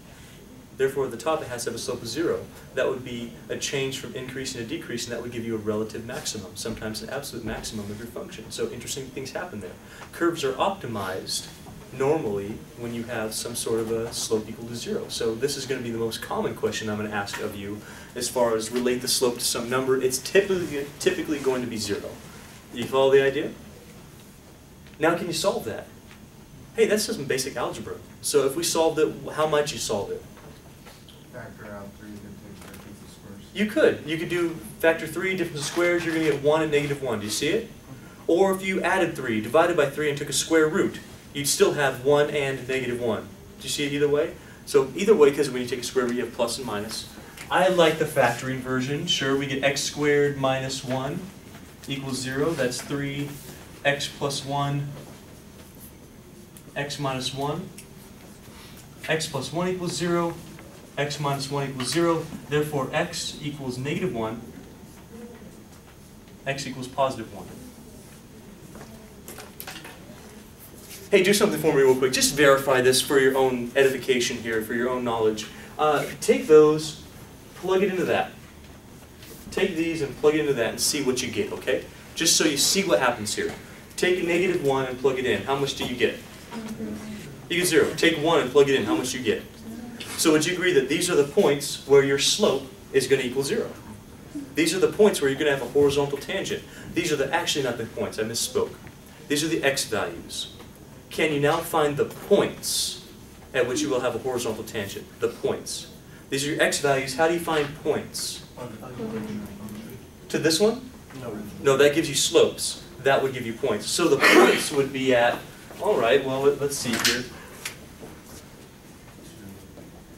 Therefore, at the top, it has to have a slope of zero. That would be a change from increasing to decreasing. And that would give you a relative maximum, sometimes an absolute maximum of your function. So interesting things happen there. Curves are optimized normally when you have some sort of a slope equal to zero. So this is going to be the most common question I'm going to ask of you as far as relate the slope to some number. It's typically, typically going to be zero. You follow the idea? Now can you solve that? Hey, that's just some basic algebra. So if we solved it, how might you solve it? Factor out three, you take difference of squares. You could. You could do factor 3, difference of squares, you're going to get 1 and negative 1. Do you see it? Or if you added 3, divided by 3, and took a square root, you'd still have 1 and negative 1. Do you see it either way? So either way, because when you take a square root, you have plus and minus. I like the factoring version. Sure, we get x squared minus 1 equals 0. That's 3x plus 1, x minus 1. x plus 1 equals 0, x minus 1 equals 0. Therefore, x equals negative 1, x equals positive 1. Hey, do something for me real quick. Just verify this for your own edification here, for your own knowledge. Uh, take those, plug it into that. Take these and plug it into that and see what you get, okay? Just so you see what happens here. Take a negative 1 and plug it in. How much do you get? You get 0. Take 1 and plug it in. How much do you get? So would you agree that these are the points where your slope is going to equal 0? These are the points where you're going to have a horizontal tangent. These are the, actually not the points, I misspoke. These are the x values. Can you now find the points at which you will have a horizontal tangent? The points. These are your x values. How do you find points? To this one? No. No, that gives you slopes. That would give you points. So the points would be at, all right, well, let- let's see here.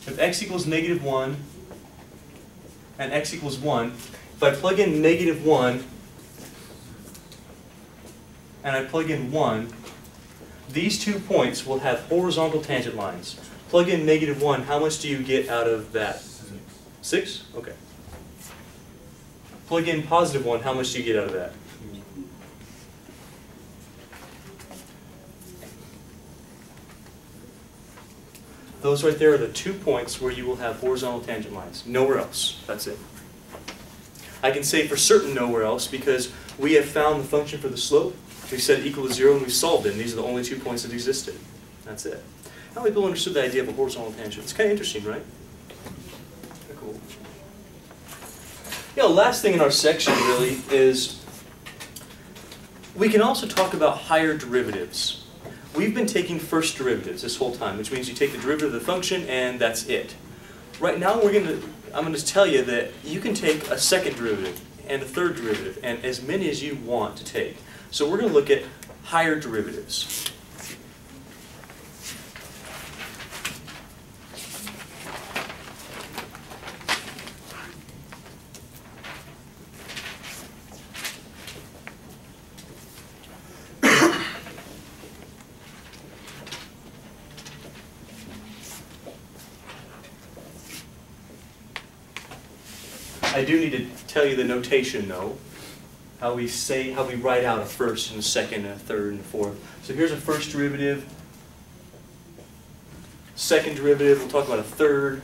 If x equals negative 1 and x equals 1, if I plug in negative 1 and I plug in 1, these two points will have horizontal tangent lines. Plug in negative 1, how much do you get out of that? 6? Okay. Plug in positive 1, how much do you get out of that? Those right there are the two points where you will have horizontal tangent lines. Nowhere else. That's it. I can say for certain nowhere else because we have found the function for the slope. We set equal to zero and we solved it. And these are the only two points that existed. That's it. How many people understood the idea of a horizontal tangent? It's kind of interesting, right? Cool. You know, last thing in our section really is we can also talk about higher derivatives. We've been taking first derivatives this whole time, which means you take the derivative of the function and that's it. Right now we're going to, I'm going to tell you that you can take a second derivative and a third derivative and as many as you want to take. So we're going to look at higher derivatives. I do need to tell you the notation though, how we say, how we write out a first and a second and a third and a fourth. So here's a first derivative, second derivative, we'll talk about a third.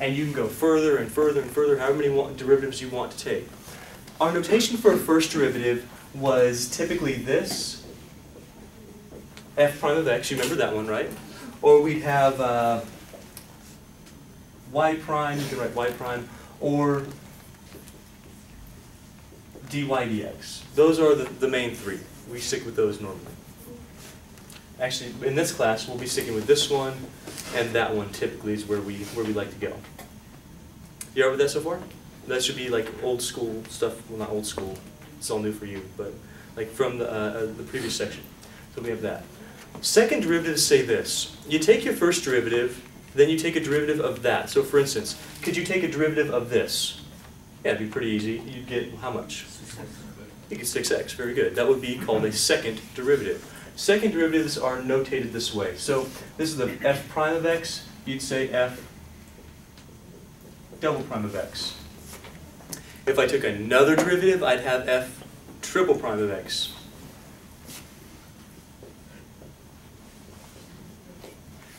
And you can go further and further and further, however many derivatives you want to take. Our notation for a first derivative was typically this, f prime of x, you remember that one, right? Or we'd have uh, y prime, you can write y prime, or dy dx. Those are the, the main three. We stick with those normally. Actually, in this class, we'll be sticking with this one, and that one typically is where we, where we like to go. You all right with that so far? That should be like old school stuff, well, not old school, it's all new for you, but like from the, uh, uh, the previous section. So we have that. Second derivatives say this. You take your first derivative, then you take a derivative of that. So for instance, could you take a derivative of this? Yeah, it'd be pretty easy. You'd get how much? You get 6x, very good. That would be called a second derivative. Second derivatives are notated this way. So this is the f prime of x, you'd say f double prime of x. If I took another derivative, I'd have f triple prime of x.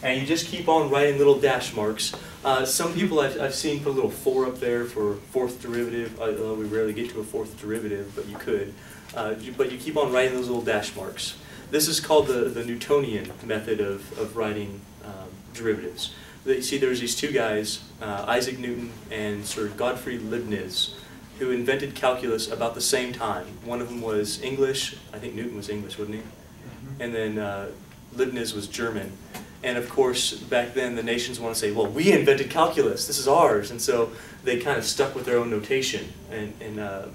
And you just keep on writing little dash marks. Uh, some people I've, I've seen put a little four up there for fourth derivative, although we rarely get to a fourth derivative, but you could. Uh, but you keep on writing those little dash marks. This is called the, the Newtonian method of, of writing um, derivatives. You see, there's these two guys, uh, Isaac Newton and Sir Godfrey Leibniz, who invented calculus about the same time. One of them was English, I think Newton was English, wasn't he? And then uh, Leibniz was German. And of course, back then the nations want to say, well, we invented calculus, this is ours. And so they kind of stuck with their own notation. And, and uh,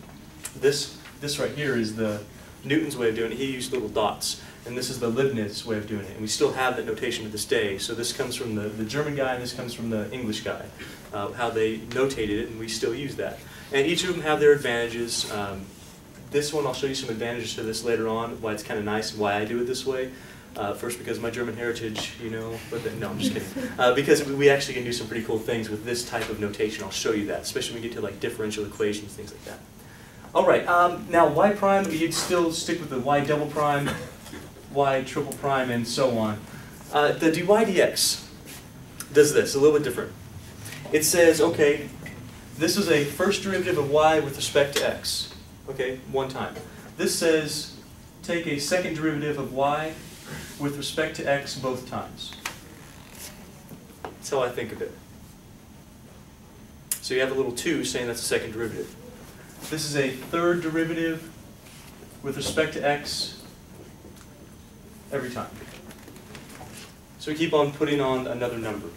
this, this right here is the, Newton's way of doing it, he used little dots. And this is the Leibniz way of doing it. And we still have that notation to this day. So this comes from the, the German guy and this comes from the English guy, uh, how they notated it, and we still use that. And each of them have their advantages. Um, this one, I'll show you some advantages to this later on, why it's kind of nice and why I do it this way. Uh, first, because of my German heritage, you know, but then, no, I'm just kidding. Uh, because we- we actually can do some pretty cool things with this type of notation. I'll show you that, especially when we get to like differential equations, things like that. All right, um, now y prime, you'd still stick with the y double prime, y triple prime, and so on. Uh, the dy dx does this, a little bit different. It says, okay, this is a first derivative of y with respect to x, okay, one time. This says, take a second derivative of y with respect to x both times. That's how I think of it. So you have a little 2 saying that's a second derivative. This is a third derivative with respect to x every time. So we keep on putting on another number.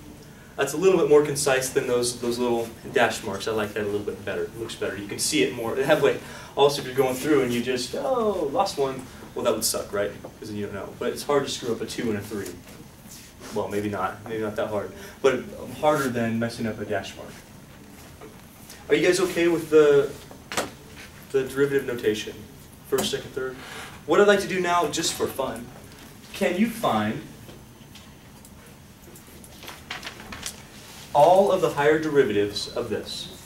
That's a little bit more concise than those, those little dash marks. I like that a little bit better. It looks better. You can see it more. That way, also if you're going through and you just, oh, lost one, well, that would suck, right? Because then you don't know. But it's hard to screw up a 2 and a 3. Well, maybe not. Maybe not that hard. But harder than messing up a dash mark. Are you guys okay with the, the derivative notation? First, second, third? What I'd like to do now, just for fun, can you find all of the higher derivatives of this?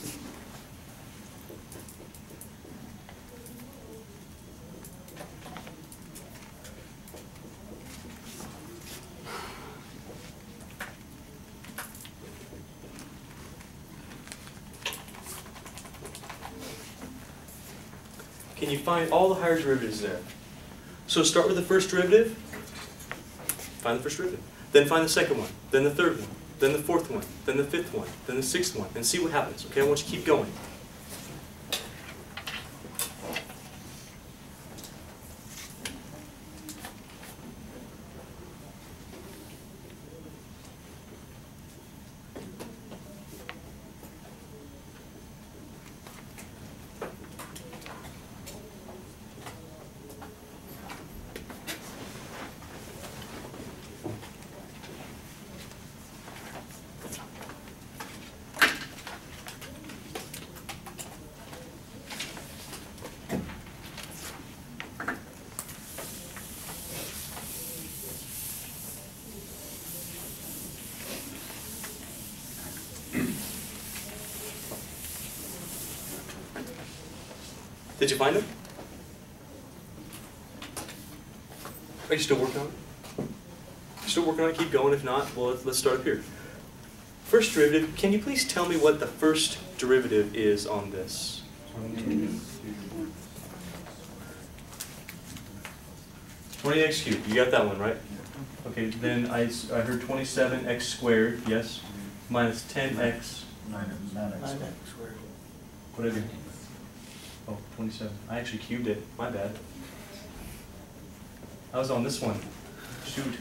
Can you find all the higher derivatives there? So start with the first derivative, find the first derivative. Then find the second one, then the third one, then the fourth one, then the fifth one, then the sixth one, and see what happens. Okay, I want you to keep going. Did you find them? Are you still working on it? You Still working on it? Keep going. If not, well, let's- let's start up here. First derivative, can you please tell me what the first derivative is on this? Twenty x cubed, you got that one, right? Okay, then I, I heard twenty-seven x squared, yes, minus ten x, Nine X. squared. whatever. 27. I actually cubed it. My bad. I was on this one. Shoot.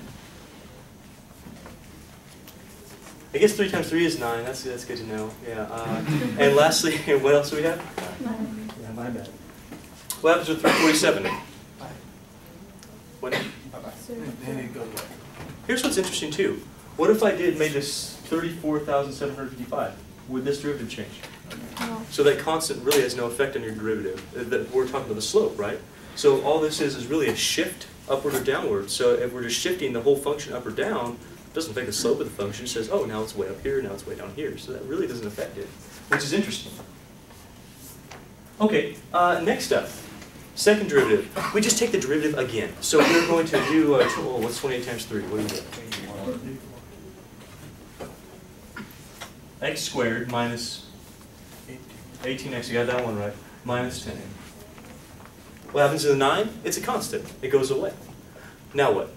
I guess 3 times 3 is 9. That's, that's good to know. Yeah. Uh, and lastly, what else do we have? Yeah, my bad. What happens with 347? What? Then it goes away. Here's what's interesting too. What if I did made this 34,755? Would this derivative change? So that constant really has no effect on your derivative. Uh, That we're talking about the slope, right? So all this is is really a shift upward or downward. So if we're just shifting the whole function up or down, it doesn't affect the slope of the function. It says, oh, now it's way up here, now it's way down here. So that really doesn't affect it, which is interesting. Okay, uh, next up, second derivative. We just take the derivative again. So we're going to do, uh, oh, what's 28 times 3? What do you get? x squared minus 18x, you got that one right, minus 10. What happens to the 9? It's a constant. It goes away. Now what?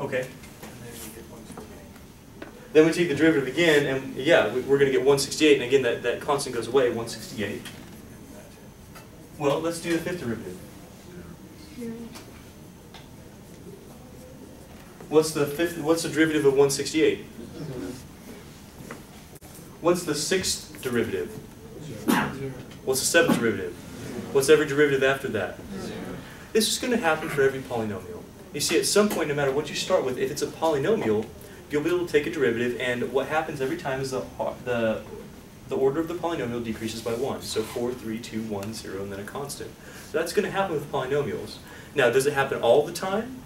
Okay. then we take the derivative again, and yeah, we- we're going to get 168, and again, that, that constant goes away, 168. And that's it. Well, let's do the fifth derivative. What's the fifth, what's the derivative of 168? What's the sixth derivative? What's the seventh derivative? What's every derivative after that? This is going to happen for every polynomial. You see, at some point, no matter what you start with, if it's a polynomial, you'll be able to take a derivative, and what happens every time is the, the, the order of the polynomial decreases by 1. So 4, 3, 2, 1, 0, and then a constant. So that's going to happen with polynomials. Now, does it happen all the time?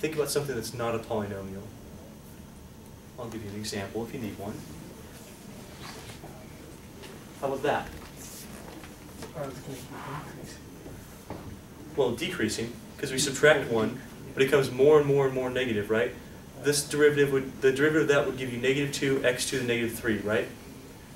Think about something that's not a polynomial. I'll give you an example if you need one. How about that? Well, decreasing, because we subtract one, but it becomes more and more and more negative, right? This derivative would, the derivative of that would give you negative two, x to the negative three, right?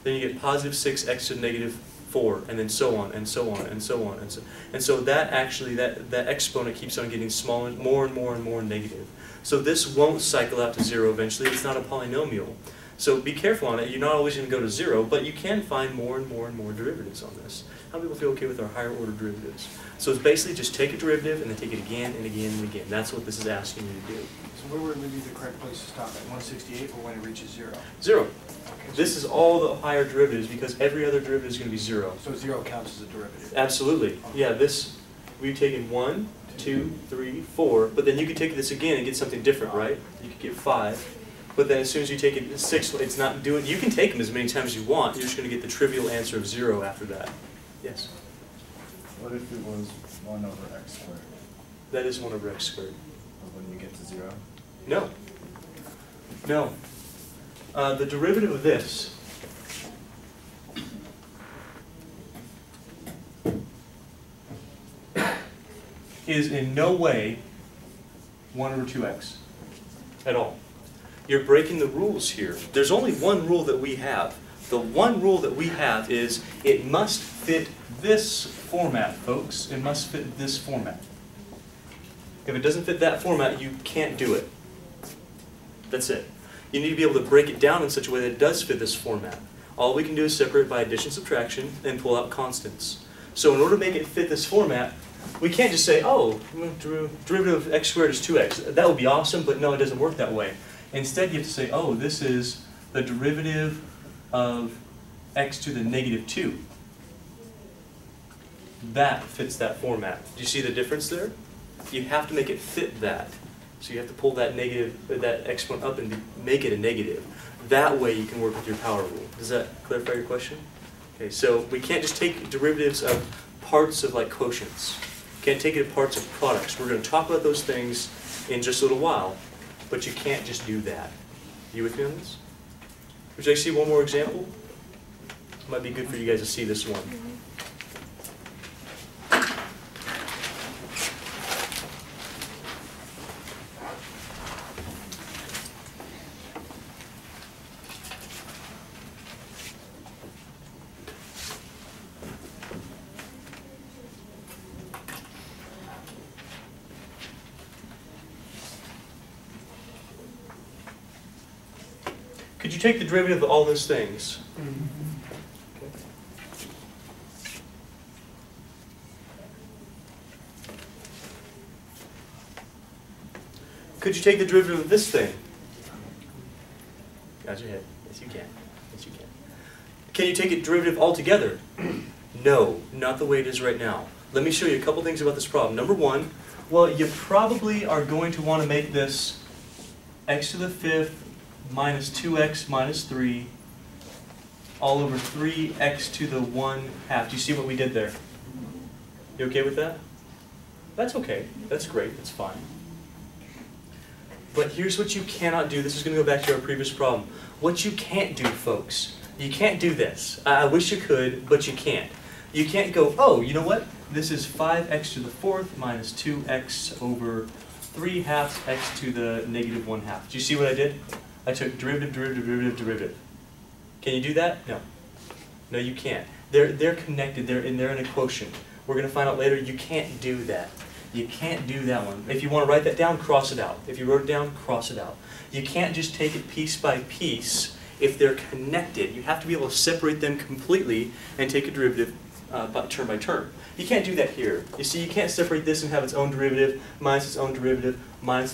Then you get positive six, x to the negative four, and then so on, and so on, and so on, and so, and so that actually, that, that exponent keeps on getting smaller, more and more and more negative. So this won't cycle out to zero eventually, it's not a polynomial. So be careful on it, you're not always gonna go to zero, but you can find more and more and more derivatives on this. How many people feel okay with our higher order derivatives? So it's basically just take a derivative and then take it again and again and again. That's what this is asking you to do. So where would be the correct place to stop at, one sixty-eight or when it reaches zero? Zero. Okay, so- This is all the higher derivatives because every other derivative is gonna be zero. So zero counts as a derivative? Absolutely. Yeah, this, we've taken one, two, three, four, but then you could take this again and get something different, right? You could get five. But then as soon as you take it six, it's not doing, you can take them as many times as you want, you're just gonna get the trivial answer of zero after that. Yes? What if it was one over x squared, That is one over x squared. or when you get to zero? No. No. Uh, the derivative of this is in no way 1 over 2x at all. You're breaking the rules here. There's only one rule that we have. The one rule that we have is it must fit this format, folks. It must fit this format. If it doesn't fit that format, you can't do it. That's it. You need to be able to break it down in such a way that it does fit this format. All we can do is separate by addition, subtraction, and pull out constants. So in order to make it fit this format, we can't just say, oh, der- derivative of x squared is 2x. That would be awesome, but no, it doesn't work that way. Instead, you have to say, oh, this is the derivative of x to the negative 2. That fits that format. Do you see the difference there? You have to make it fit that. So you have to pull that negative, that exponent up and make it a negative. That way you can work with your power rule. Does that clarify your question? Okay, so we can't just take derivatives of parts of like quotients. Can't take it of parts of products. We're going to talk about those things in just a little while, but you can't just do that. You with me on this? Would you like to see one more example? Might be good for you guys to see this one. Take the derivative of all those things? Could you take the derivative of this thing? Got your head. Yes, you can. Yes, you can. Can you take a derivative altogether? no, not the way it is right now. Let me show you a couple things about this problem. Number one, well, you probably are going to want to make this x to the fifth minus 2x minus 3 all over 3x to the 1 half. Do you see what we did there? You okay with that? That's okay. That's great. That's fine. But here's what you cannot do. This is going to go back to our previous problem. What you can't do, folks, you can't do this. I wish you could, but you can't. You can't go, oh, you know what? This is 5x to the fourth minus 2x over 3 halves x to the negative 1 half. Do you see what I did? I took derivative, derivative, derivative, derivative. Can you do that? No. No, you can't. They're, they're connected, they're in, they're in a quotient. We're going to find out later you can't do that. You can't do that one. If you want to write that down, cross it out. If you wrote it down, cross it out. You can't just take it piece by piece if they're connected. You have to be able to separate them completely and take a derivative uh, by, term by term. You can't do that here. You see, you can't separate this and have its own derivative, minus its own derivative,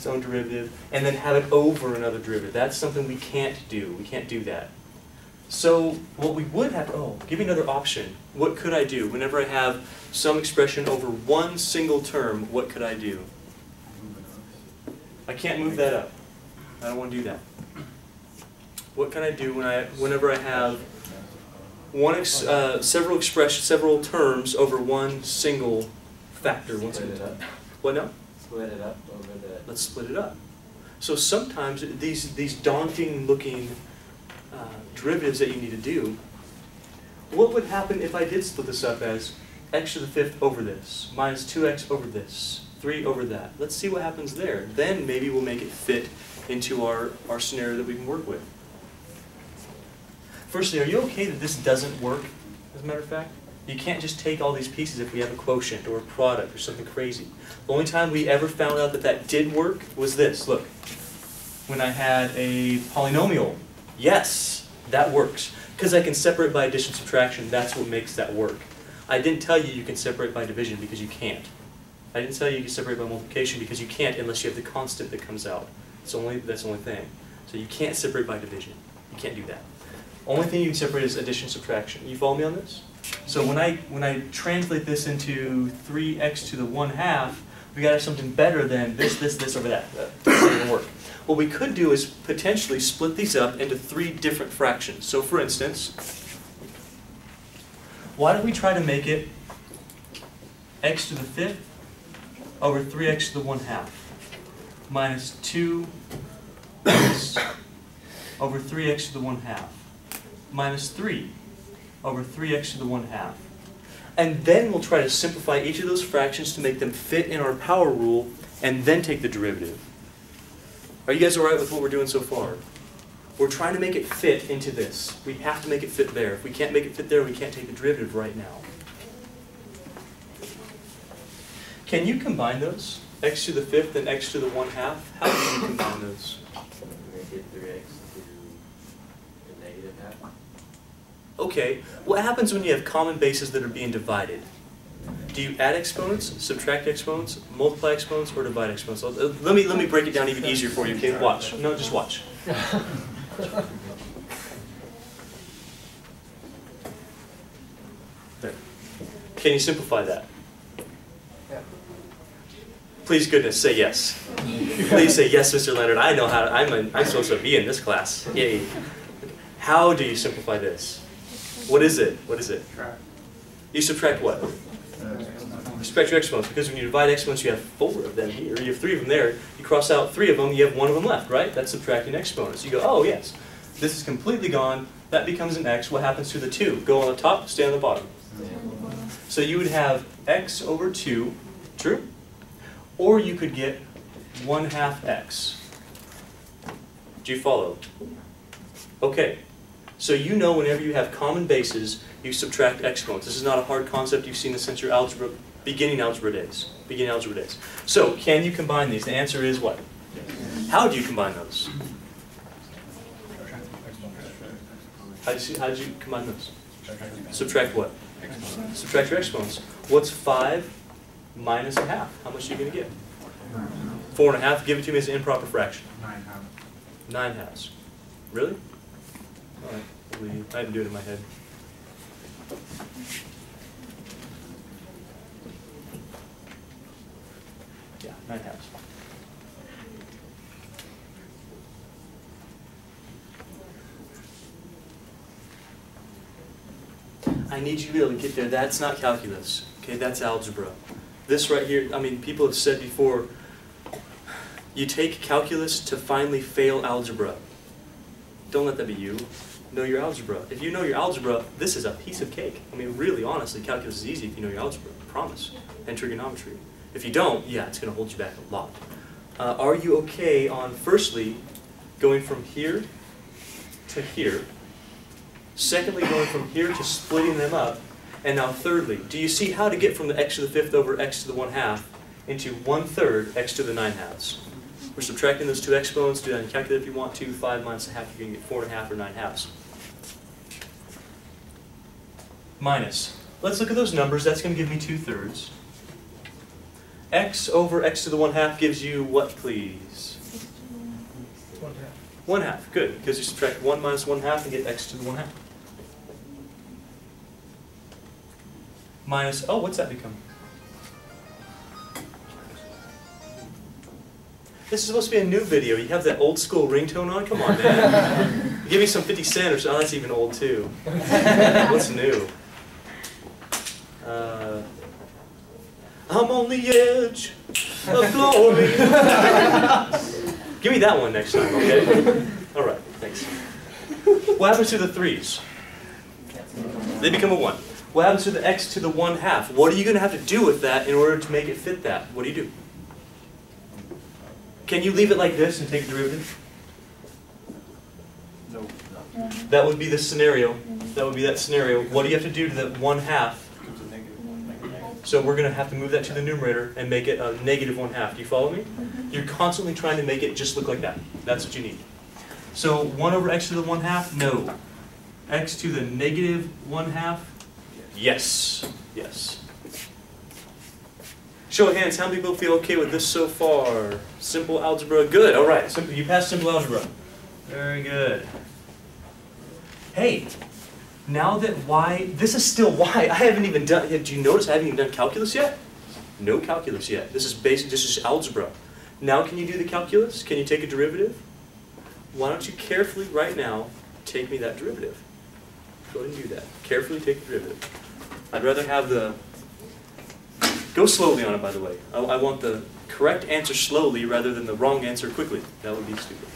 own derivative, and then have it over another derivative. That's something we can't do. We can't do that. So what we would have, oh, give me another option. What could I do? Whenever I have some expression over one single term, what could I do? I can't move that up. I don't want to do that. What can I do when I, whenever I have one ex, uh, several expression, several terms over one single factor, Split single it. What now? Split it up over the. Let's split it up. So sometimes these, these daunting looking uh, derivatives that you need to do, what would happen if I did split this up as x to the fifth over this, minus 2x over this, 3 over that? Let's see what happens there. Then maybe we'll make it fit into our, our scenario that we can work with. Firstly, are you okay that this doesn't work, as a matter of fact? You can't just take all these pieces if we have a quotient or a product or something crazy. The only time we ever found out that that did work was this, look. When I had a polynomial, yes, that works. Because I can separate by addition subtraction, that's what makes that work. I didn't tell you you can separate by division because you can't. I didn't tell you you can separate by multiplication because you can't unless you have the constant that comes out. It's only, that's the only thing. So you can't separate by division. You can't do that. Only thing you can separate is addition subtraction. You follow me on this? So when I when I translate this into 3x to the 1 half, we gotta have something better than this, this, this over that. Doesn't work. What we could do is potentially split these up into three different fractions. So for instance, why don't we try to make it x to the fifth over 3x to the 1 half minus 2 x over 3x to the 1 half minus 3 over 3x to the 1 half. And then we'll try to simplify each of those fractions to make them fit in our power rule and then take the derivative. Are you guys all right with what we're doing so far? We're trying to make it fit into this. We have to make it fit there. If we can't make it fit there, we can't take the derivative right now. Can you combine those? x to the fifth and x to the 1 half? How can you combine those? Make it three x to the negative half. Okay, what happens when you have common bases that are being divided? Do you add exponents, subtract exponents, multiply exponents, or divide exponents? Let me, let me break it down even easier for you, okay? Watch. No, just watch. There. Can you simplify that? Yeah. Please goodness, say yes. Please say yes, Mr. Leonard. I know how, to, I'm, a, I'm supposed to be in this class. Yay. How do you simplify this? What is it? What is it? You subtract what? Uh, subtract your exponents, because when you divide exponents, you have four of them here. You have three of them there. You cross out three of them, you have one of them left, right? That's subtracting exponents. You go, oh, yes. This is completely gone. That becomes an x. What happens to the two? Go on the top, stay on the bottom. So you would have x over 2, true? Or you could get 1 half x. Do you follow? Okay. So you know whenever you have common bases, you subtract exponents. This is not a hard concept. You've seen this since your algebra, beginning algebra days. Beginning algebra days. So can you combine these? The answer is what? How do you combine those? How do you, how do you combine those? Subtract what? Subtract your exponents. What's 5 minus a half? How much are you going to get? 4 and a half. Give it to me as an improper fraction. Nine half. 9 halves. Really? Right. we- I didn't do it in my head. Yeah, 9 halves. I need you to be able to get there. That's not calculus. Okay, that's algebra. This right here, I mean, people have said before, you take calculus to finally fail algebra. Don't let that be you. Know your algebra. If you know your algebra, this is a piece of cake. I mean, really, honestly, calculus is easy if you know your algebra. I promise. And trigonometry. If you don't, yeah, it's going to hold you back a lot. Uh, are you okay on, firstly, going from here to here? Secondly, going from here to splitting them up. And now thirdly, do you see how to get from the x to the fifth over x to the one half into one third x to the nine halves? We're subtracting those two exponents, do that in calculator if you want to, five minus a half, you're gonna get four and a half or nine halves. Minus, let's look at those numbers. That's going to give me 2 thirds. x over x to the 1 half gives you what, please? One half. 1 half. Good, because you subtract 1 minus 1 half and get x to the 1 half. Minus, oh, what's that become? This is supposed to be a new video. You have that old school ringtone on? Come on, man. Give me some 50 Cent or something. Oh, that's even old too. What's new? Uh, I'm on the edge of glory. Give me that one next time, okay? All right, thanks. What happens to the threes? They become a one. What happens to the x to the one half? What are you going to have to do with that in order to make it fit that? What do you do? Can you leave it like this and take the derivative? No. That would be the scenario. That would be that scenario. What do you have to do to that one half? Becomes a negative, negative. So we're going to have to move that to the numerator and make it a negative one half. Do you follow me? Mm-hmm. You're constantly trying to make it just look like that. That's what you need. So 1 over x to the 1 half? No. x to the negative 1 half? Yes. Yes. Show of hands, how many people feel okay with this so far? Simple algebra, good. All right, simple, you passed simple algebra. Very good. Hey, now that y, this is still y. I haven't even done, do you notice I haven't even done calculus yet? No calculus yet. This is basic, this is algebra. Now can you do the calculus? Can you take a derivative? Why don't you carefully, right now, take me that derivative? Go ahead and do that. Carefully take the derivative. I'd rather have the, go slowly on it, by the way. I, I want the correct answer slowly rather than the wrong answer quickly. That would be stupid.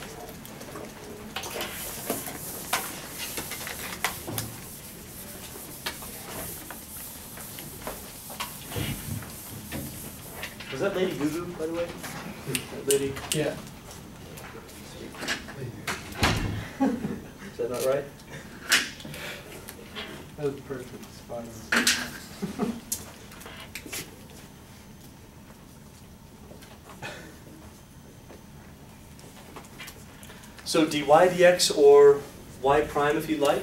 Was that Lady Goo Goo, by the way? That lady, Yeah. is that not right? That was perfect, spot So dy dx or y prime if you'd like.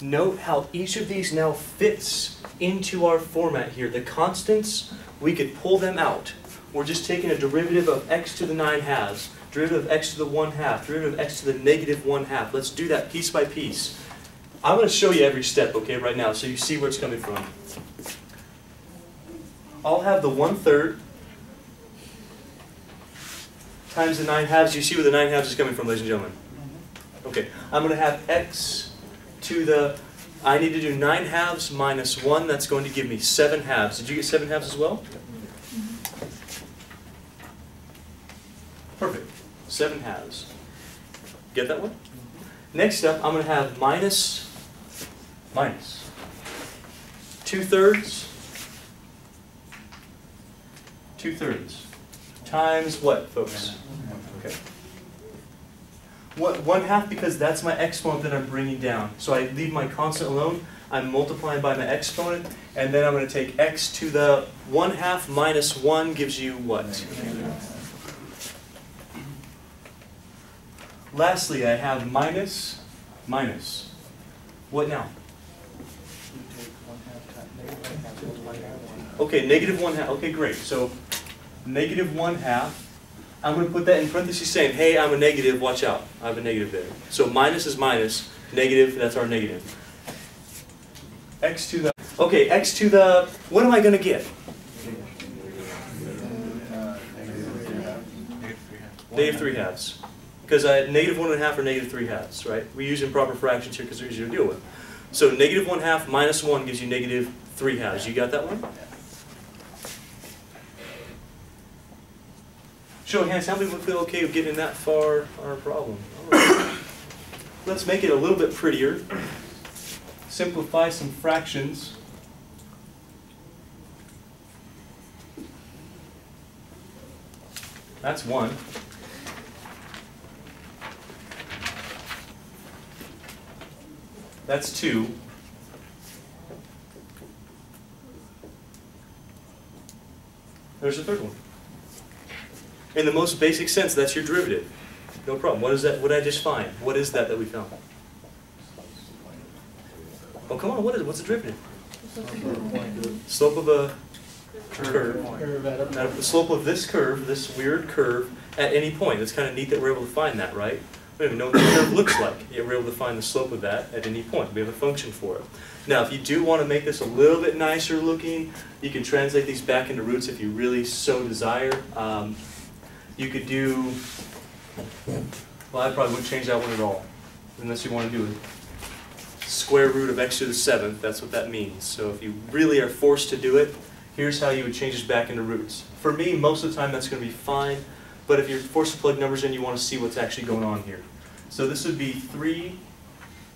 Note how each of these now fits into our format here. The constants, we could pull them out. We're just taking a derivative of x to the 9 halves, derivative of x to the 1 half, derivative of x to the negative 1 half. Let's do that piece by piece. I'm going to show you every step, okay, right now, so you see where it's coming from. I'll have the 1 third times the 9 halves. You see where the 9 halves is coming from, ladies and gentlemen? Mm-hmm. Okay, I'm going to have x to the, I need to do 9 halves minus 1. That's going to give me 7 halves. Did you get 7 halves as well? Mm-hmm. Perfect. 7 halves. Get that one? Mm-hmm. Next up, I'm going to have minus, minus. 2 thirds, 2 thirds. Times what, folks? Okay. What, 1 half because that's my exponent that I'm bringing down. So I leave my constant alone. I'm multiplying by my exponent, and then I'm going to take x to the 1 half minus 1 gives you what? Lastly, I have minus, minus. What now? Okay, negative 1 half. Okay, great. So negative 1 half. I'm going to put that in parentheses saying, hey, I'm a negative, watch out. I have a negative there. So minus is minus, negative, that's our negative. x to the, okay, x to the, what am I going to get? Uh, negative three half. Negative three half. Negative 3 halves. Because I negative 1 and a half or negative 3 halves, right? We use improper fractions here because they're easier to deal with. So negative 1 half minus 1 gives you negative 3 halves. You got that one? Show of hands, how many would feel okay with getting that far on our problem? Right. Let's make it a little bit prettier. Simplify some fractions. That's one. That's two. There's a third one. In the most basic sense, that's your derivative. No problem. What is that? What did I just find? What is that that we found? Oh, come on, what is? What's a derivative? Slope of a curve. Curve at a- the slope of this curve, this weird curve, at any point, it's kind of neat that we're able to find that, right? We don't even know what the curve looks like, yet we're able to find the slope of that at any point. We have a function for it. Now, if you do want to make this a little bit nicer looking, you can translate these back into roots if you really so desire. Um, You could do, well, I probably wouldn't change that one at all, unless you want to do it square root of x to the seventh, that's what that means. So if you really are forced to do it, here's how you would change this back into roots. For me, most of the time that's going to be fine, but if you're forced to plug numbers in, you want to see what's actually going on here. So this would be 3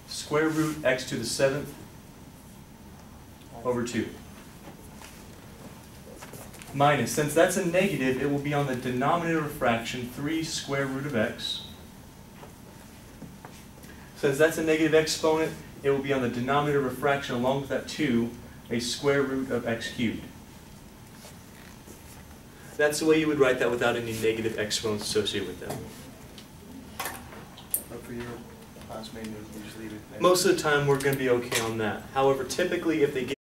square root x to the seventh over 2. Minus, since that's a negative, it will be on the denominator of fraction 3 square root of x. Since that's a negative exponent, it will be on the denominator of a fraction along with that 2, a square root of x cubed. That's the way you would write that without any negative exponents associated with them. But for your class you just leave it. at- Most of the time, we're going to be okay on that. However, typically, if they get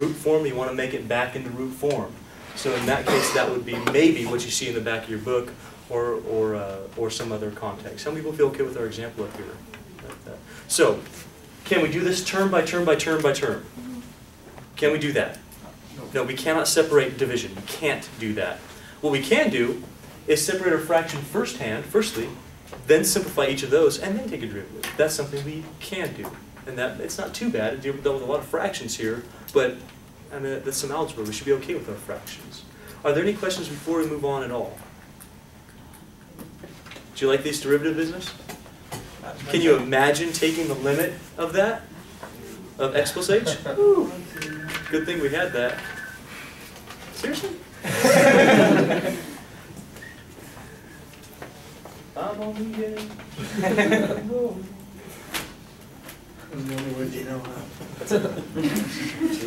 root form, you want to make it back into root form. So in that case, that would be maybe what you see in the back of your book or, or, uh, or some other context. Some people feel okay with our example up here. So, can we do this term by term by term by term? Can we do that? No, we cannot separate division. We can't do that. What we can do is separate our fraction firsthand, firstly, then simplify each of those, and then take a derivative. That's something we can do. And that, it's not too bad, we've dealt with a lot of fractions here, but, I mean, that's some algebra, we should be okay with our fractions. Are there any questions before we move on at all? Do you like this derivative business? Can you imagine taking the limit of that? Of x plus h? Whew. Good thing we had that. Seriously? I'm on the edge. The only way you know how.